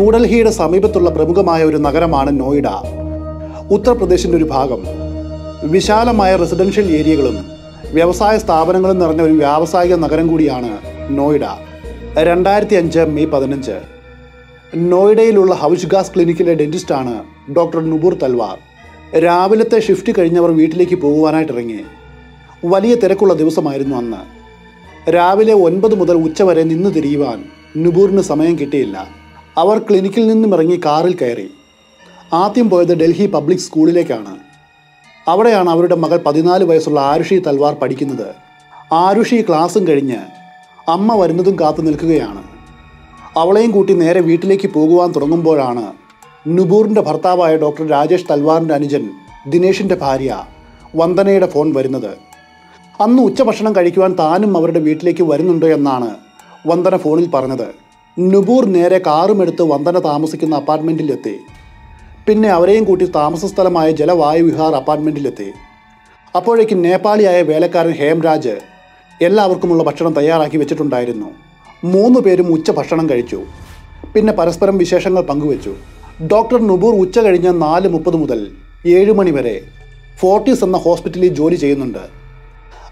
ന്യൂഡൽഹിയുടെ സമീപത്തുള്ള പ്രമുഖമായ ഒരു നഗരമാണ് നോയിഡ. ഉത്തർപ്രദേശിന്റെ ഒരു ഭാഗം. വിശാലമായ റെസിഡൻഷ്യൽ ഏരിയകളും വ്യവസായ സ്ഥാപനങ്ങളും നിറഞ്ഞ ഒരു വ്യാവസായിക നഗരം കൂടിയാണ് നോയിഡ. രണ്ടായിരത്തി അഞ്ച് മെയ് പതിനഞ്ച്. നോയിഡയിലുള്ള ഹൗസ് ഗാസ് ക്ലിനിക്കിലെ ഡെന്റിസ്റ്റാണ് ഡോക്ടർ നുബൂർ തൽവാർ. രാവിലത്തെ ഷിഫ്റ്റ് കഴിഞ്ഞവർ വീട്ടിലേക്ക് പോകുവാനായിട്ട് ഇറങ്ങി. വലിയ തിരക്കുള്ള ദിവസമായിരുന്നു അന്ന്. രാവിലെ ഒൻപത് മുതൽ ഉച്ചവരെ നിന്ന് തിരിയുവാൻ നുബൂറിന് സമയം കിട്ടിയില്ല. അവർ ക്ലിനിക്കിൽ നിന്നും ഇറങ്ങി കാറിൽ കയറി. ആദ്യം പോയത് ഡൽഹി പബ്ലിക് സ്കൂളിലേക്കാണ്. അവിടെയാണ് അവരുടെ മകൾ പതിനാല് വയസ്സുള്ള ആരുഷി തൽവാർ പഠിക്കുന്നത്. ആരുഷി ക്ലാസ്സും കഴിഞ്ഞ് അമ്മ വരുന്നതും കാത്തു നിൽക്കുകയാണ്. അവളെയും കൂട്ടി നേരെ വീട്ടിലേക്ക് പോകുവാൻ തുടങ്ങുമ്പോഴാണ് നുബൂറിന്റെ ഭർത്താവായ ഡോക്ടർ രാജേഷ് തൽവാറിന്റെ അനുജൻ ദിനേഷിന്റെ ഭാര്യ വന്ദനയുടെ ഫോൺ വരുന്നത്. അന്ന് ഉച്ചഭക്ഷണം കഴിക്കുവാൻ താനും അവരുടെ വീട്ടിലേക്ക് വരുന്നുണ്ട് എന്നാണ് വന്ദന ഫോണിൽ പറഞ്ഞത്. നുബൂർ നേരെ കാറുമെടുത്ത് വന്ദന താമസിക്കുന്ന അപ്പാർട്ട്മെന്റിലെത്തി പിന്നെ അവരെയും കൂട്ടി താമസ സ്ഥലമായ ജലവായു വിഹാർ അപ്പാർട്ട്മെന്റിലെത്തി അപ്പോഴേക്കും നേപ്പാളിയായ വേലക്കാരൻ ഹേംരാജ് എല്ലാവർക്കുമുള്ള ഭക്ഷണം തയ്യാറാക്കി വെച്ചിട്ടുണ്ടായിരുന്നു. മൂന്ന് പേരും ഉച്ച ഭക്ഷണം കഴിച്ചു. പിന്നെ പരസ്പരം വിശേഷങ്ങൾ പങ്കുവച്ചു. ഡോക്ടർ നുബൂർ ഉച്ച കഴിഞ്ഞ് നാല് മുപ്പത് മുതൽ ഏഴ് മണി വരെ ഫോർട്ടീസ് എന്ന ഹോസ്പിറ്റലിൽ ജോലി ചെയ്യുന്നുണ്ട്.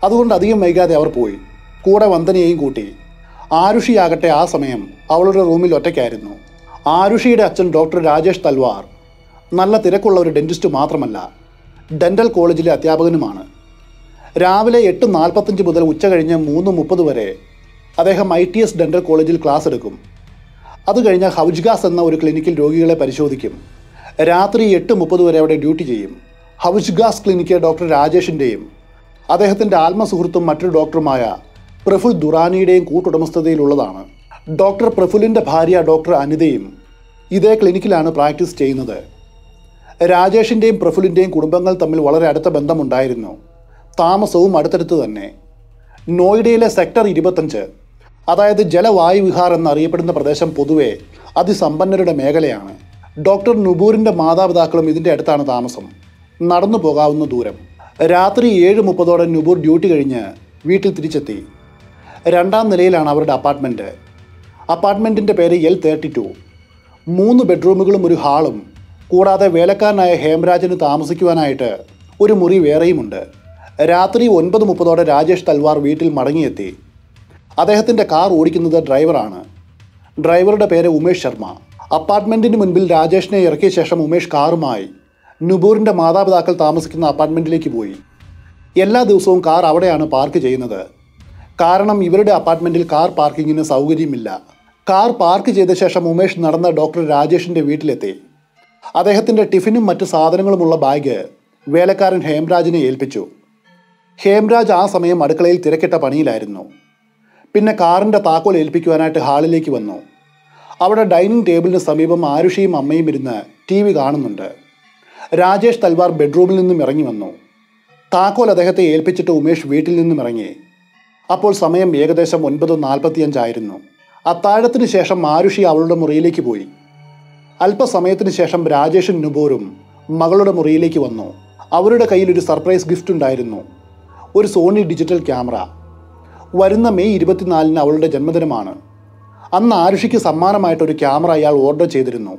അതുകൊണ്ട് അധികം വൈകാതെ അവർ പോയി. കൂടെ വന്ദനയെയും കൂട്ടി. ആരുഷിയാകട്ടെ ആ സമയം അവളുടെ റൂമിൽ ഒറ്റയ്ക്കായിരുന്നു. ആരുഷിയുടെ അച്ഛൻ ഡോക്ടർ രാജേഷ് തൽവാർ. നല്ല തിരക്കുള്ള ഒരു ഡെന്റിസ്റ്റ് മാത്രമല്ല ഡെന്റൽ കോളേജിലെ അധ്യാപകനുമാണ്. രാവിലെ എട്ട് നാൽപ്പത്തഞ്ച് മുതൽ ഉച്ച കഴിഞ്ഞ് മൂന്ന് മുപ്പത് വരെ അദ്ദേഹം ഐ ടി എസ് ഡെന്റൽ കോളേജിൽ ക്ലാസ് എടുക്കും. അത് കഴിഞ്ഞ് ഹൗജ്ഗാസ് എന്ന ഒരു ക്ലിനിക്കിൽ രോഗികളെ പരിശോധിക്കും. രാത്രി എട്ട് മുപ്പത് വരെ അവിടെ ഡ്യൂട്ടി ചെയ്യും. ഹൗജ്ഗാസ് ക്ലിനിക്ക് ഡോക്ടർ രാജേഷിന്റെയും അദ്ദേഹത്തിന്റെ ആത്മസുഹൃത്തും മറ്റൊരു ഡോക്ടറുമായ പ്രഫുൽ ദുറാനിയുടെയും കൂട്ടുടമസ്ഥതയിലുള്ളതാണ്. ഡോക്ടർ പ്രഫുലിന്റെ ഭാര്യ ഡോക്ടർ അനിതയും ഇതേ ക്ലിനിക്കിലാണ് പ്രാക്ടീസ് ചെയ്യുന്നത്. രാജേഷിന്റെയും പ്രഫുലിന്റെയും കുടുംബങ്ങൾ തമ്മിൽ വളരെ അടുത്ത ബന്ധമുണ്ടായിരുന്നു. താമസവും അടുത്തടുത്ത് തന്നെ. നോയിഡയിലെ സെക്ടർ ഇരുപത്തഞ്ച് അതായത് ജലവായു വിഹാർ എന്നറിയപ്പെടുന്ന പ്രദേശം പൊതുവെ അതിസമ്പന്നരുടെ മേഖലയാണ്. ഡോക്ടർ നുബൂറിന്റെ മാതാപിതാക്കളും ഇതിന്റെ അടുത്താണ് താമസം. നടന്നു പോകാവുന്ന ദൂരം. രാത്രി ഏഴ് മുപ്പതോടെ നുബൂർ ഡ്യൂട്ടി കഴിഞ്ഞ് വീട്ടിൽ തിരിച്ചെത്തി. രണ്ടാം നിലയിലാണ് അവരുടെ അപ്പാർട്ട്മെന്റ് അപ്പാർട്ട്മെന്റിന്റെ പേര് എൽ തേർട്ടി ടു മൂന്ന് ബെഡ്റൂമുകളും ഒരു ഹാളും കൂടാതെ വേലക്കാരനായ ഹേംരാജിന് താമസിക്കുവാനായിട്ട് ഒരു മുറി വേറെയുമുണ്ട്. രാത്രി ഒൻപത് മുപ്പതോടെ രാജേഷ് തൽവാർ വീട്ടിൽ മടങ്ങിയെത്തി. അദ്ദേഹത്തിന്റെ കാർ ഓടിക്കുന്നത് ഡ്രൈവറാണ്. ഡ്രൈവറുടെ പേര് ഉമേഷ് ശർമ്മ. അപ്പാർട്ട്മെന്റിന് മുൻപിൽ രാജേഷിനെ ഇറക്കിയ ശേഷം ഉമേഷ് കാറുമായി നുബൂറിന്റെ മാതാപിതാക്കൾ താമസിക്കുന്ന അപ്പാർട്ട്മെന്റിലേക്ക് പോയി. എല്ലാ ദിവസവും കാർ അവിടെയാണ് പാർക്ക് ചെയ്യുന്നത്. കാരണം ഇവരുടെ അപ്പാർട്ട്മെന്റിൽ കാർ പാർക്കിങ്ങിന് സൗകര്യമില്ല. കാർ പാർക്ക് ചെയ്ത ശേഷം ഉമേഷ് നടന്ന ഡോക്ടർ രാജേഷിന്റെ വീട്ടിലെത്തി. അദ്ദേഹത്തിന്റെ ടിഫിനും മറ്റ് സാധനങ്ങളുമുള്ള ബാഗ് വേലക്കാരൻ ഹേംരാജിനെ ഏൽപ്പിച്ചു. ഹേംരാജ് ആ സമയം അടുക്കളയിൽ തിരക്കിട്ട പണിയിലായിരുന്നു. പിന്നെ കാറിന്റെ താക്കോൽ ഏൽപ്പിക്കുവാനായിട്ട് ഹാളിലേക്ക് വന്നു. അവിടെ ഡൈനിങ് ടേബിളിന് സമീപം ആരുഷിയും അമ്മയും ഇരുന്ന് ടി വി കാണുന്നുണ്ട്. രാജേഷ് തൽവാർ ബെഡ്റൂമിൽ നിന്നും ഇറങ്ങി വന്നു. താക്കോൽ അദ്ദേഹത്തെ ഏൽപ്പിച്ചിട്ട് ഉമേഷ് വീട്ടിൽ നിന്നും ഇറങ്ങി. അപ്പോൾ സമയം ഏകദേശം ഒൻപത് നാൽപ്പത്തിയഞ്ചായിരുന്നു. അത്താഴത്തിന് ശേഷം മാരുഷി അവളുടെ മുറിയിലേക്ക് പോയി. അല്പസമയത്തിന് ശേഷം രാജേഷും നുബോറും മകളുടെ മുറിയിലേക്ക് വന്നു. അവരുടെ കയ്യിൽ ഒരു സർപ്രൈസ് ഗിഫ്റ്റ് ഉണ്ടായിരുന്നു. ഒരു സോണി ഡിജിറ്റൽ ക്യാമറ. വരുന്ന മെയ് ഇരുപത്തിനാലിന് അവളുടെ ജന്മദിനമാണ്. അന്ന് ആരുഷിക്ക് സമ്മാനമായിട്ടൊരു ക്യാമറ അയാൾ ഓർഡർ ചെയ്തിരുന്നു.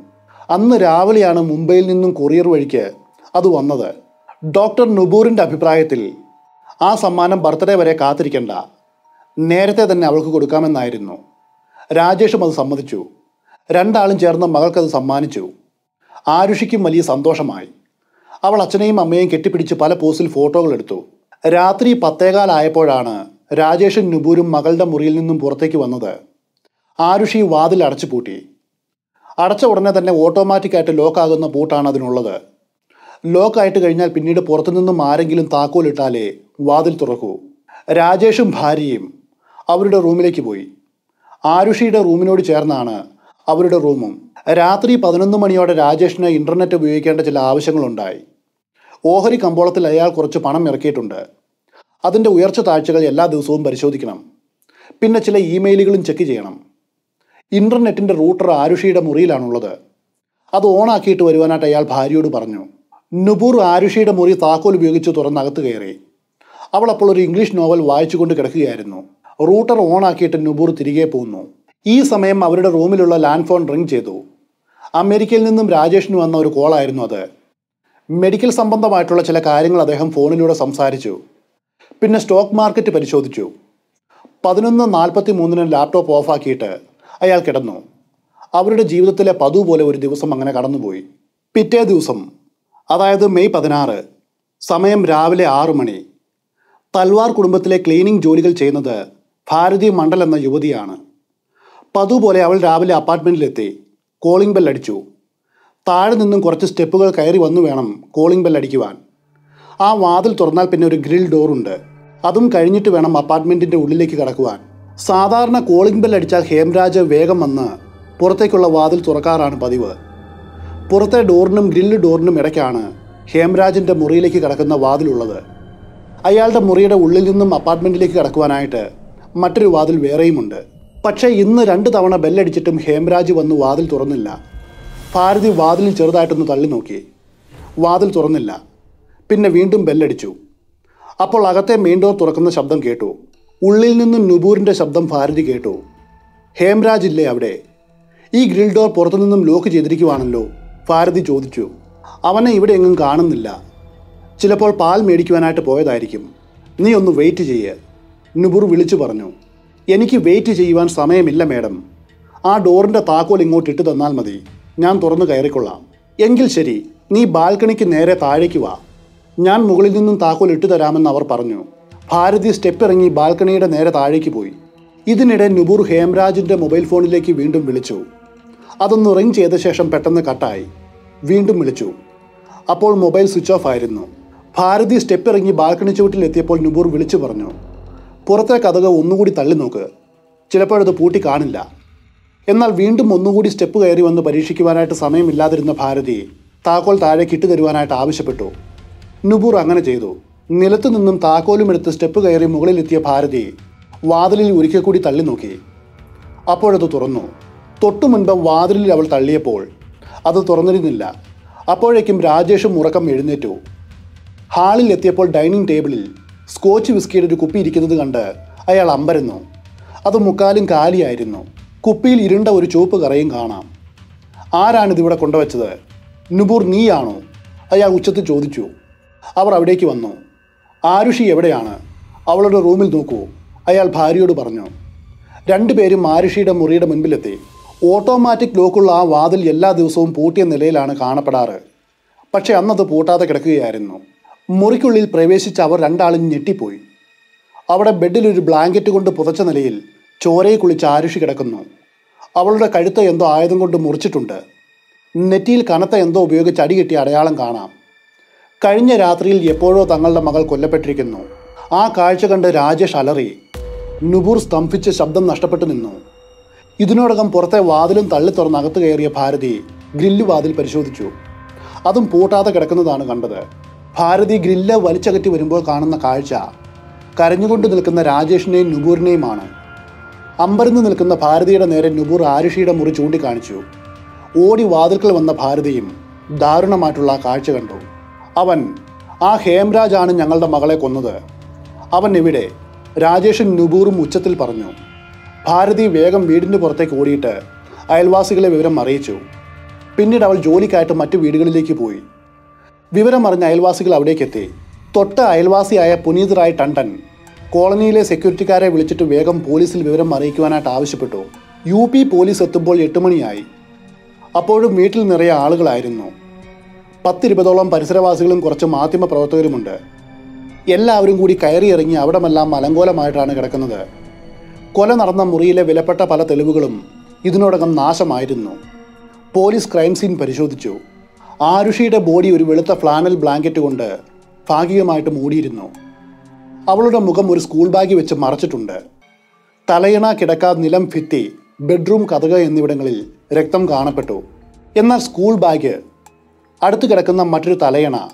അന്ന് രാവിലെയാണ് മുംബൈയിൽ നിന്നും കൊറിയർ വഴിക്ക് അത് വന്നത്. ഡോക്ടർ നുബൂറിന്റെ അഭിപ്രായത്തിൽ ആ സമ്മാനം ബർത്ത്ഡേ വരെ കാത്തിരിക്കണ്ട. നേരത്തെ തന്നെ അവൾക്ക് കൊടുക്കാമെന്നായിരുന്നു. രാജേഷും അത് സമ്മതിച്ചു. രണ്ടാളും ചേർന്ന് മകൾക്കത് സമ്മാനിച്ചു. ആരുഷിക്കും വലിയ സന്തോഷമായി. അവൾ അച്ഛനെയും അമ്മയെയും കെട്ടിപ്പിടിച്ച് പല പോസിൽ ഫോട്ടോകൾ എടുത്തു. രാത്രി പത്തേകാലായപ്പോഴാണ് രാജേഷും നുബൂരും മകളുടെ മുറിയിൽ നിന്നും പുറത്തേക്ക് വന്നത്. ആരുഷി വാതിൽ അടച്ചു പൂട്ടി അടച്ച ഉടനെ തന്നെ ഓട്ടോമാറ്റിക്കായിട്ട് ലോക്കാകുന്ന പൂട്ടാണ് അതിനുള്ളത്. ലോക്കായിട്ട് കഴിഞ്ഞാൽ പിന്നീട് പുറത്തുനിന്നും ആരെങ്കിലും താക്കോലിട്ടാലേ വാതിൽ തുറക്കൂ. രാജേഷും ഭാര്യയും അവരുടെ റൂമിലേക്ക് പോയി. ആരുഷിയുടെ റൂമിനോട് ചേർന്നാണ് അവരുടെ റൂമും. രാത്രി പതിനൊന്ന് മണിയോടെ രാജേഷിന് ഇന്റർനെറ്റ് ഉപയോഗിക്കേണ്ട ചില ആവശ്യങ്ങളുണ്ടായി. ഓഹരി കമ്പോളത്തിൽ അയാൾ കുറച്ച് പണം ഇറക്കിയിട്ടുണ്ട്. അതിന്റെ ഉയർച്ച താഴ്ചകൾ എല്ലാ ദിവസവും പരിശോധിക്കണം. പിന്നെ ചില ഇമെയിലുകളും ചെക്ക് ചെയ്യണം. ഇന്റർനെറ്റിന്റെ റൂട്ടർ ആരുഷിയുടെ മുറിയിലാണുള്ളത്. അത് ഓണാക്കിയിട്ട് വരുവാനായിട്ട് അയാൾ ഭാര്യയോട് പറഞ്ഞു നുപൂർ ആരുഷിയുടെ മുറി താക്കോൽ ഉപയോഗിച്ച് തുറന്നകത്ത് കയറി. അവൾ അപ്പോൾ ഒരു ഇംഗ്ലീഷ് നോവൽ വായിച്ചുകൊണ്ട് കിടക്കുകയായിരുന്നു. റൂട്ടർ ഓൺ ആക്കിയിട്ട് നുബൂർ തിരികെ പോകുന്നു ഈ സമയം അവരുടെ റൂമിലുള്ള ലാൻഡ് ഫോൺ റിംഗ് ചെയ്തു. അമേരിക്കയിൽ നിന്നും രാജേഷിന് വന്ന ഒരു കോളായിരുന്നു അത്. മെഡിക്കൽ സംബന്ധമായിട്ടുള്ള ചില കാര്യങ്ങൾ അദ്ദേഹം ഫോണിലൂടെ സംസാരിച്ചു. പിന്നെ സ്റ്റോക്ക് മാർക്കറ്റ് പരിശോധിച്ചു. പതിനൊന്ന് നാൽപ്പത്തി മൂന്നിന് ലാപ്ടോപ്പ് ഓഫാക്കിയിട്ട് അയാൾ കിടന്നു. അവരുടെ ജീവിതത്തിലെ പതു പോലെ ഒരു ദിവസം അങ്ങനെ കടന്നുപോയി. പിറ്റേ ദിവസം അതായത് മെയ് പതിനാറ് സമയം രാവിലെ ആറു മണി. തൽവാർ കുടുംബത്തിലെ ക്ലീനിങ് ജോലികൾ ചെയ്യുന്നത് ഭാരതി മണ്ഡൽ എന്ന യുവതിയാണ്. പതുപോലെ അവൾ രാവിലെ അപ്പാർട്ട്മെന്റിലെത്തി കോളിംഗ് ബെൽ അടിച്ചു. താഴെ നിന്നും കുറച്ച് സ്റ്റെപ്പുകൾ കയറി വന്നു വേണം കോളിംഗ് ബെൽ അടിക്കുവാൻ. ആ വാതിൽ തുറന്നാൽ പിന്നെ ഒരു ഗ്രിൽ ഡോറുണ്ട് അതും കഴിഞ്ഞിട്ട് വേണം അപ്പാർട്ട്മെന്റിന്റെ ഉള്ളിലേക്ക് കടക്കുവാൻ. സാധാരണ കോളിംഗ് ബെൽ അടിച്ചാൽ ഹേംരാജ് വേഗം വന്ന് പുറത്തേക്കുള്ള വാതിൽ തുറക്കാറാണ് പതിവ്. പുറത്തെ ഡോറിനും ഗ്രില്ല് ഡോറിനും ഇടയ്ക്കാണ് ഹേംരാജിന്റെ മുറിയിലേക്ക് കടക്കുന്ന വാതിലുള്ളത്. അയാളുടെ മുറിയുടെ ഉള്ളിൽ നിന്നും അപ്പാർട്ട്മെന്റിലേക്ക് കടക്കുവാനായിട്ട് മറ്റൊരു വാതിൽ വേറെയുമുണ്ട്. പക്ഷേ ഇന്ന് രണ്ട് തവണ ബെല്ലടിച്ചിട്ടും ഹേംരാജ് വന്ന് വാതിൽ തുറന്നില്ല. ഭാരതി വാതിലിൽ ചെറുതായിട്ടൊന്ന് തള്ളി നോക്കി. വാതിൽ തുറന്നില്ല. പിന്നെ വീണ്ടും ബെല്ലടിച്ചു. അപ്പോൾ അകത്തെ മെയിൻ ഡോർ തുറക്കുന്ന ശബ്ദം കേട്ടു. ഉള്ളിൽ നിന്നും നുബൂറിന്റെ ശബ്ദം ഭാരതി കേട്ടു. ഹേംരാജ് ഇല്ലേ അവിടെ? ഈ ഗ്രിൽ ഡോർ പുറത്തുനിന്നും ലോക്ക് ചെയ്തിരിക്കുവാണല്ലോ? ഭാരതി ചോദിച്ചു. അവനെ ഇവിടെ എങ്ങും കാണുന്നില്ല. ചിലപ്പോൾ പാൽ മേടിക്കുവാനായിട്ട് പോയതായിരിക്കും. നീ ഒന്ന് വെയിറ്റ് ചെയ്യ്. നുബുർ വിളിച്ചു പറഞ്ഞു എനിക്ക് വെയിറ്റ് ചെയ്യുവാൻ സമയമില്ല മേഡം. ആ ഡോറിന്റെ താക്കോൽ ഇങ്ങോട്ട് ഇട്ട് തന്നാൽ മതി. ഞാൻ തുറന്നു കയറിക്കൊള്ളാം. എങ്കിൽ ശരി നീ ബാൽക്കണിക്ക് നേരെ താഴേക്ക് വാ. ഞാൻ മുകളിൽ നിന്നും താക്കോൽ ഇട്ടു തരാമെന്ന് അവർ പറഞ്ഞു. ഭാരതി സ്റ്റെപ്പ് ഇറങ്ങി ബാൽക്കണിയുടെ നേരെ താഴേക്ക് പോയി. ഇതിനിടെ നുബുർ ഹേംരാജിന്റെ മൊബൈൽ ഫോണിലേക്ക് വീണ്ടും വിളിച്ചു. അതൊന്ന് റിങ് ചെയ്ത ശേഷം പെട്ടെന്ന് കട്ടായി. വീണ്ടും വിളിച്ചു. അപ്പോൾ മൊബൈൽ സ്വിച്ച് ഓഫ് ആയിരുന്നു. ഭാരതി സ്റ്റെപ്പ് ഇറങ്ങി ബാൽക്കണി ചുവട്ടിലെത്തിയപ്പോൾ നുബൂർ വിളിച്ചു പറഞ്ഞു പുറത്തെ കഥക് ഒന്നുകൂടി തള്ളി നോക്കുക ചിലപ്പോഴത് പൂട്ടി കാണില്ല. എന്നാൽ വീണ്ടും ഒന്നുകൂടി സ്റ്റെപ്പ് കയറി വന്ന് പരീക്ഷിക്കുവാനായിട്ട് സമയമില്ലാതിരുന്ന ഭാരതി താക്കോൽ താഴെ കിട്ടുതരുവാനായിട്ട് ആവശ്യപ്പെട്ടു. നുബൂർ അങ്ങനെ ചെയ്തു. നിലത്തു നിന്നും താക്കോലും എടുത്ത് സ്റ്റെപ്പ് കയറി മുകളിലെത്തിയ ഭാരതി വാതിലിൽ ഒരിക്കൽ കൂടി തള്ളി നോക്കി. അപ്പോഴത് തുറന്നു. തൊട്ടു മുൻപ് വാതിലിൽ അവൾ തള്ളിയപ്പോൾ അത് തുറന്നിരുന്നില്ല. അപ്പോഴേക്കും രാജേഷും ഉറക്കം എഴുന്നേറ്റു. ഹാളിൽ എത്തിയപ്പോൾ ഡൈനിങ് ടേബിളിൽ സ്കോച്ച് വിസ്കിയുടെ ഒരു കുപ്പി ഇരിക്കുന്നത് കണ്ട് അയാൾ അമ്പരുന്നു. അത് മുക്കാലും കാലിയായിരുന്നു. കുപ്പിയിൽ ഇരുണ്ട ഒരു ചുവപ്പ് കറയും കാണാം. ആരാണിതിവിടെ കൊണ്ടുവച്ചത്? നുബൂർ നീയാണോ? അയാൾ ഉച്ചത്തിൽ ചോദിച്ചു. അവർ അവിടേക്ക് വന്നു. ആരുഷി എവിടെയാണ്? അവളുടെ റൂമിൽ നോക്കൂ അയാൾ ഭാര്യയോട് പറഞ്ഞു. രണ്ടുപേരും ആരുഷിയുടെ മുറിയുടെ മുൻപിലെത്തി. ഓട്ടോമാറ്റിക് ലോക്കുള്ള ആ വാതിൽ എല്ലാ ദിവസവും പൂട്ടിയ നിലയിലാണ് കാണപ്പെടാറ്. പക്ഷേ അന്നത് പൂട്ടാതെ കിടക്കുകയായിരുന്നു. മുറിക്കുള്ളിൽ പ്രവേശിച്ച അവർ രണ്ടാളും ഞെട്ടിപ്പോയി. അവിടെ ബെഡിൽ ഒരു ബ്ലാങ്കറ്റ് കൊണ്ട് പുതച്ച നിലയിൽ ചോരയെ കുളിച്ച് ആരുഷി കിടക്കുന്നു. അവളുടെ കഴുത്ത് എന്തോ ആയുധം കൊണ്ട് മുറിച്ചിട്ടുണ്ട്. നെറ്റിയിൽ കനത്ത എന്തോ ഉപയോഗിച്ച് അടികിട്ടിയ അടയാളം കാണാം. കഴിഞ്ഞ രാത്രിയിൽ എപ്പോഴോ തങ്ങളുടെ മകൾ കൊല്ലപ്പെട്ടിരിക്കുന്നു. ആ കാഴ്ച കണ്ട് രാജേഷ് അലറി. നുപൂർ സ്തംഭിച്ച് ശബ്ദം നഷ്ടപ്പെട്ടു നിന്നു. ഇതിനോടകം പുറത്തെ വാതിലും തള്ളി തുറന്ന് അകത്ത് കയറിയ ഭാരതി ഗ്രില്ല് വാതിൽ പരിശോധിച്ചു. അതും പൂട്ടാതെ കിടക്കുന്നതാണ് കണ്ടത്. ഭാരതി ഗ്രില്ല് വലിച്ചകറ്റി വരുമ്പോൾ കാണുന്ന കാഴ്ച കരഞ്ഞുകൊണ്ട് നിൽക്കുന്ന രാജേഷിനെയും നുപൂറിനെയുമാണ്. അമ്പരന്ന് നിൽക്കുന്ന ഭാരതിയുടെ നേരെ നുപൂർ ആരുഷിയുടെ മുറി ചൂണ്ടിക്കാണിച്ചു. ഓടി വാതിൽക്കൽ വന്ന ഭാരതിയും ദാരുണമായിട്ടുള്ള കാഴ്ച കണ്ടു. അവൻ ആ ഹേംരാജാണ് ഞങ്ങളുടെ മകളെ കൊന്നത്. അവൻ ഇവിടെ രാജേഷും നുപൂറും ഉച്ചത്തിൽ പറഞ്ഞു. ഭാരതി വേഗം വീടിന് പുറത്തേക്ക് ഓടിയിട്ട് അയൽവാസികളെ വിവരം അറിയിച്ചു. പിന്നീട് അവൾ ജോലിക്കായിട്ട് മറ്റു വീടുകളിലേക്ക് പോയി. വിവരം അറിഞ്ഞ അയൽവാസികൾ അവിടേക്കെത്തി. തൊട്ട അയൽവാസിയായ പുനീത് റായ് ടണ്ടൻ കോളനിയിലെ സെക്യൂരിറ്റിക്കാരെ വിളിച്ചിട്ട് വേഗം പോലീസിൽ വിവരം അറിയിക്കുവാനായിട്ട് ആവശ്യപ്പെട്ടു. യു പി പോലീസ് എത്തുമ്പോൾ എട്ട് മണിയായി. അപ്പോഴും വീട്ടിൽ നിറയെ ആളുകളായിരുന്നു. പത്തിരുപതോളം പരിസരവാസികളും കുറച്ച് മാധ്യമ പ്രവർത്തകരുമുണ്ട്. എല്ലാവരും കൂടി കയറിയിറങ്ങി അവിടമെല്ലാം അലങ്കോലമായിട്ടാണ് കിടക്കുന്നത്. കൊല നടന്ന മുറിയിലെ വിലപ്പെട്ട പല തെളിവുകളും ഇതിനോടകം നാശമായിരുന്നു. പോലീസ് ക്രൈം സീൻ പരിശോധിച്ചു. ആരുഷിയുടെ ബോഡി ഒരു വെളുത്ത ഫ്ലാനൽ ബ്ലാങ്കറ്റ് കൊണ്ട് ഭാഗികമായിട്ട് മൂടിയിരുന്നു. അവളുടെ മുഖം ഒരു സ്കൂൾ ബാഗ് വെച്ച് മറച്ചിട്ടുണ്ട്. തലയിണ കിടക്ക നിലം ഭിത്തി ബെഡ്റൂം കഥക എന്നിവിടങ്ങളിൽ രക്തം കാണപ്പെട്ടു. എന്നാൽ സ്കൂൾ ബാഗ് അടുത്ത് കിടക്കുന്ന മറ്റൊരു തലയണ